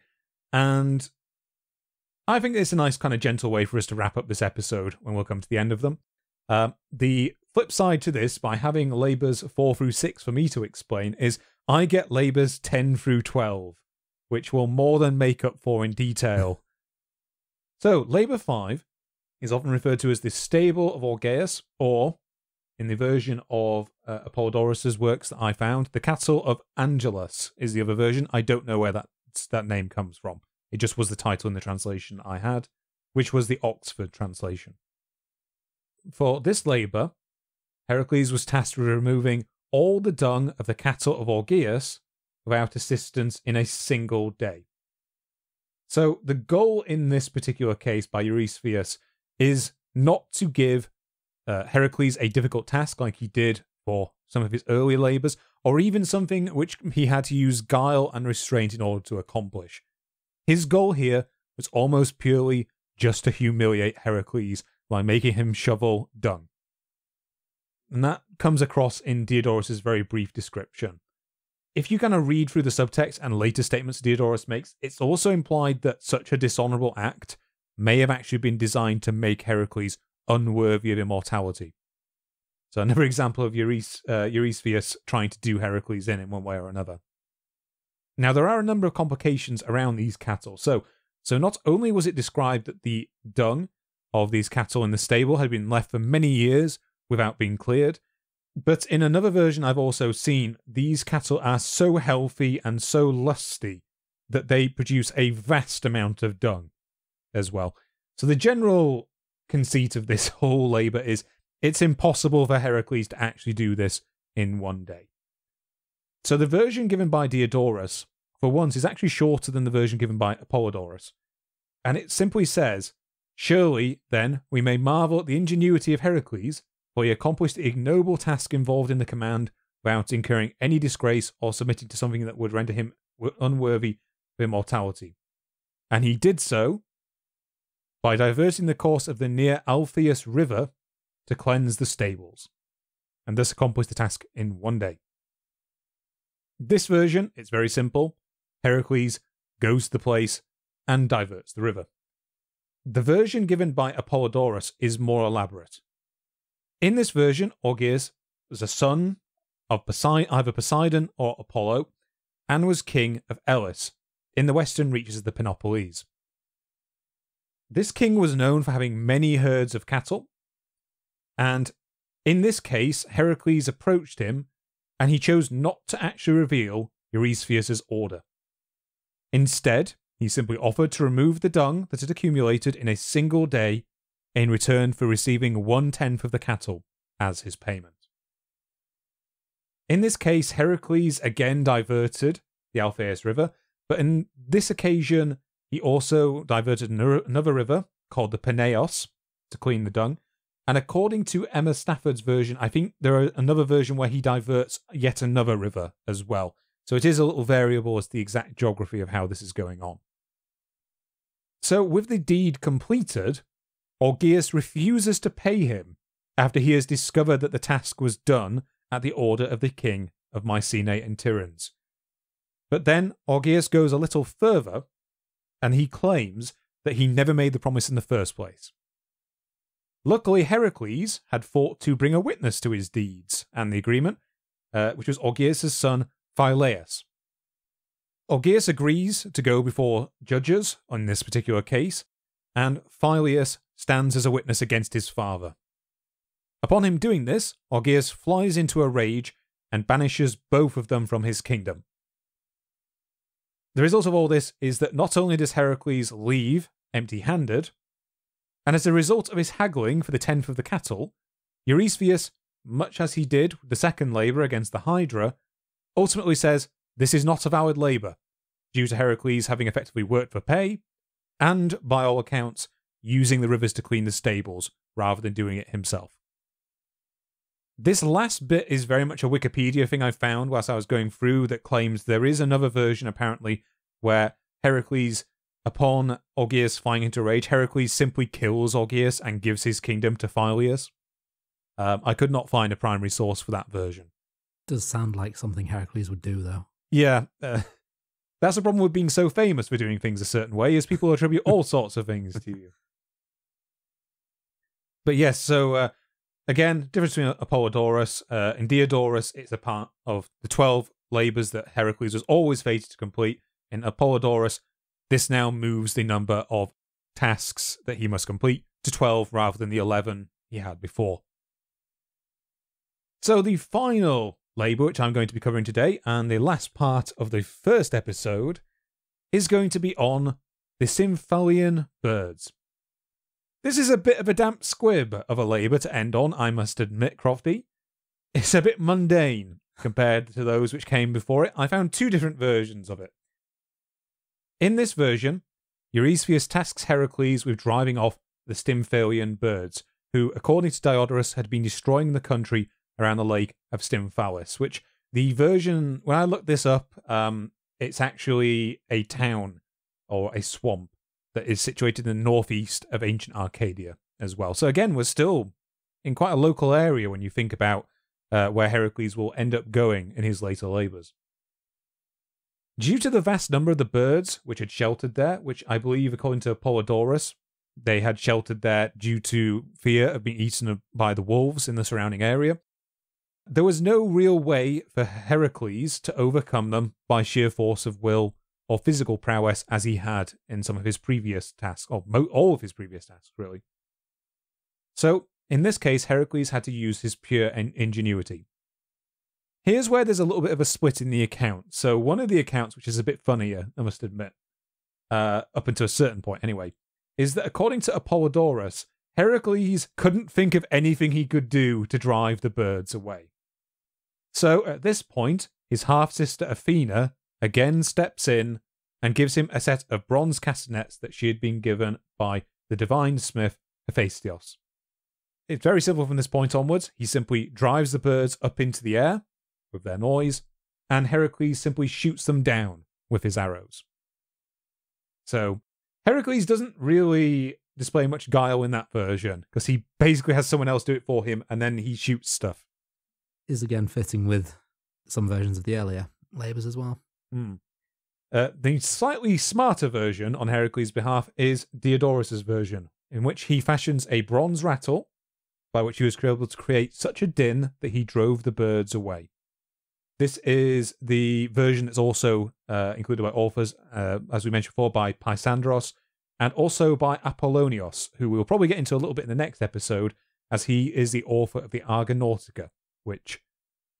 And I think it's a nice kind of gentle way for us to wrap up this episode when we'll come to the end of them. Uh, the flip side to this, by having labours 4 through 6 for me to explain, is I get labours 10 through 12, which will more than make up for in detail. so, Labour 5 is often referred to as the stable of Augeas, or in the version of uh, Apollodorus's works that I found, the castle of Angelus is the other version. I don't know where that that name comes from. It just was the title in the translation I had, which was the Oxford translation. For this labour, Heracles was tasked with removing all the dung of the cattle of Augeas without assistance in a single day. So the goal in this particular case by Eurystheus is not to give uh, Heracles a difficult task like he did for some of his earlier labours, or even something which he had to use guile and restraint in order to accomplish. His goal here was almost purely just to humiliate Heracles by making him shovel dung. And that comes across in Diodorus's very brief description. If you kind of read through the subtext and later statements Diodorus makes, it's also implied that such a dishonorable act may have actually been designed to make Heracles unworthy of immortality. So another example of Eurys- uh, Eurystheus trying to do Heracles in in one way or another. Now there are a number of complications around these cattle. So, so not only was it described that the dung of these cattle in the stable had been left for many years without being cleared, but in another version I've also seen these cattle are so healthy and so lusty that they produce a vast amount of dung as well. So the general conceit of this whole labor is it's impossible for Heracles to actually do this in one day. So the version given by Diodorus, for once, is actually shorter than the version given by Apollodorus. And it simply says, Surely, then, we may marvel at the ingenuity of Heracles, for he accomplished the ignoble task involved in the command without incurring any disgrace or submitting to something that would render him unworthy of immortality. And he did so by diverting the course of the near Alpheus River to cleanse the stables, and thus accomplished the task in one day. This version, it's very simple. Heracles goes to the place and diverts the river. The version given by Apollodorus is more elaborate. In this version, Augeas was a son of Posei- either Poseidon or Apollo, and was king of Elis, in the western reaches of the Peloponnese. This king was known for having many herds of cattle, and in this case, Heracles approached him and he chose not to actually reveal Eurystheus' order. Instead, he simply offered to remove the dung that had accumulated in a single day in return for receiving one tenth of the cattle as his payment. In this case, Heracles again diverted the Alpheus River, but in this occasion, he also diverted another river called the Peneus to clean the dung. And according to Emma Stafford's version, I think there are another version where he diverts yet another river as well. So it is a little variable as to the exact geography of how this is going on. So, with the deed completed, Augeas refuses to pay him after he has discovered that the task was done at the order of the king of Mycenae and Tiryns. But then Augeas goes a little further and he claims that he never made the promise in the first place. Luckily, Heracles had fought to bring a witness to his deeds and the agreement, uh, which was Augeas' son Phyleus. Augeas agrees to go before judges on this particular case, and Phyleus stands as a witness against his father. Upon him doing this, Augeas flies into a rage and banishes both of them from his kingdom. The result of all this is that not only does Heracles leave empty handed, and as a result of his haggling for the tenth of the cattle, Eurystheus, much as he did with the second labour against the Hydra, ultimately says this is not a valid labour, due to Heracles having effectively worked for pay, and, by all accounts, using the rivers to clean the stables rather than doing it himself. This last bit is very much a Wikipedia thing I found whilst I was going through that claims there is another version apparently where Heracles, upon Augeas flying into rage, Heracles simply kills Augeas and gives his kingdom to Phyleus. Um, I could not find a primary source for that version. Does sound like something Heracles would do, though. Yeah, uh, that's the problem with being so famous for doing things a certain way, is people attribute all sorts of things to you. But yes, so uh, again, difference between Apollodorus uh, and Diodorus, it's a part of the 12 labours that Heracles was always fated to complete. In Apollodorus, this now moves the number of tasks that he must complete to 12 rather than the 11 he had before. So, the final labour, which I'm going to be covering today, and the last part of the first episode, is going to be on the Stymphalian birds. This is a bit of a damp squib of a labour to end on, I must admit, Crofty. It's a bit mundane compared to those which came before it. I found two different versions of it. In this version, Eurystheus tasks Heracles with driving off the Stymphalian birds, who, according to Diodorus, had been destroying the country around the lake of Stymphalus, which the version, when I looked this up, um, it's actually a town or a swamp that is situated in the northeast of ancient Arcadia as well. So again, we're still in quite a local area when you think about uh, where Heracles will end up going in his later labours. Due to the vast number of the birds which had sheltered there, which I believe, according to Apollodorus, they had sheltered there due to fear of being eaten by the wolves in the surrounding area, there was no real way for Heracles to overcome them by sheer force of will or physical prowess as he had in some of his previous tasks, or mo- all of his previous tasks, really. So, in this case, Heracles had to use his pure in- ingenuity. Here's where there's a little bit of a split in the account. So, one of the accounts, which is a bit funnier, I must admit, uh, up until a certain point anyway, is that according to Apollodorus, Heracles couldn't think of anything he could do to drive the birds away. So, at this point, his half sister Athena again steps in and gives him a set of bronze castanets that she had been given by the divine smith Hephaestos. It's very simple from this point onwards. He simply drives the birds up into the air with their noise, and Heracles simply shoots them down with his arrows. So, Heracles doesn't really display much guile in that version because he basically has someone else do it for him and then he shoots stuff. Is again fitting with some versions of the earlier labours as well. Mm. Uh, the slightly smarter version on Heracles' behalf is Diodorus' version, in which he fashions a bronze rattle, by which he was able to create such a din that he drove the birds away. This is the version that's also uh, included by authors, uh, as we mentioned before, by Peisandros and also by Apollonios, who we'll probably get into a little bit in the next episode, as he is the author of the Argonautica, which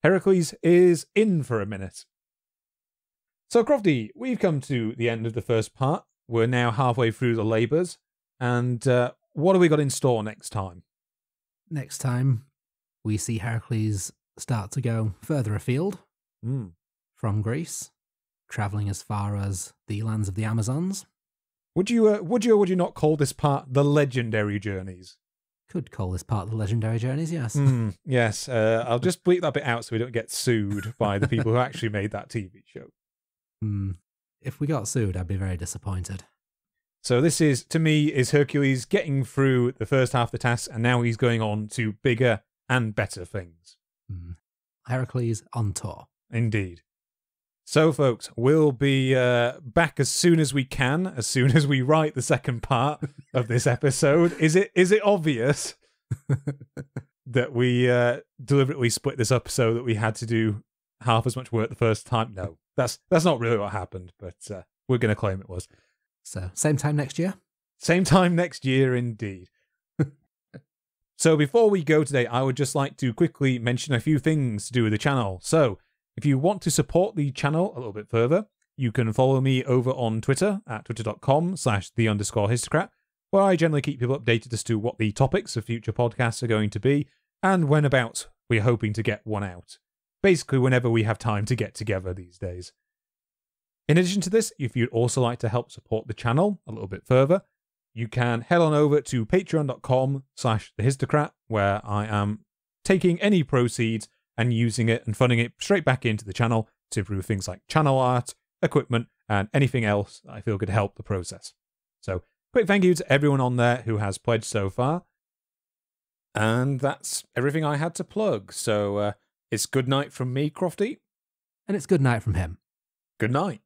Heracles is in for a minute. So, Crofty, we've come to the end of the first part. We're now halfway through the labours. And uh, what have we got in store next time? Next time, we see Heracles start to go further afield Mm. from Greece, travelling as far as the lands of the Amazons. Would you, uh, would you, or would you not call this part the legendary journeys? Could call this part of the legendary journeys, yes. Mm, yes, uh, I'll just bleep that bit out so we don't get sued by the people who actually made that TV show. Hmm. If we got sued, I'd be very disappointed. So this is, to me, is Hercules getting through the first half of the task, and now he's going on to bigger and better things. Hmm. Heracles on tour. Indeed. So, folks, we'll be uh, back as soon as we can, as soon as we write the second part of this episode. Is it is it obvious that we uh, deliberately split this up so that we had to do half as much work the first time? No, that's that's not really what happened, but uh, we're going to claim it was. So, same time next year? Same time next year, indeed. so, before we go today, I would just like to quickly mention a few things to do with the channel. So, if you want to support the channel a little bit further, you can follow me over on Twitter at twitter.com slash the underscore histocrat, where I generally keep people updated as to what the topics of future podcasts are going to be and when about we're hoping to get one out. Basically, whenever we have time to get together these days. In addition to this, if you'd also like to help support the channel a little bit further, you can head on over to patreon.com slash the histocrat, where I am taking any proceeds and using it and funding it straight back into the channel to improve things like channel art, equipment, and anything else I feel could help the process. So, quick thank you to everyone on there who has pledged so far. And that's everything I had to plug. So, uh, It's good night from me, Crofty. And it's good night from him. Good night.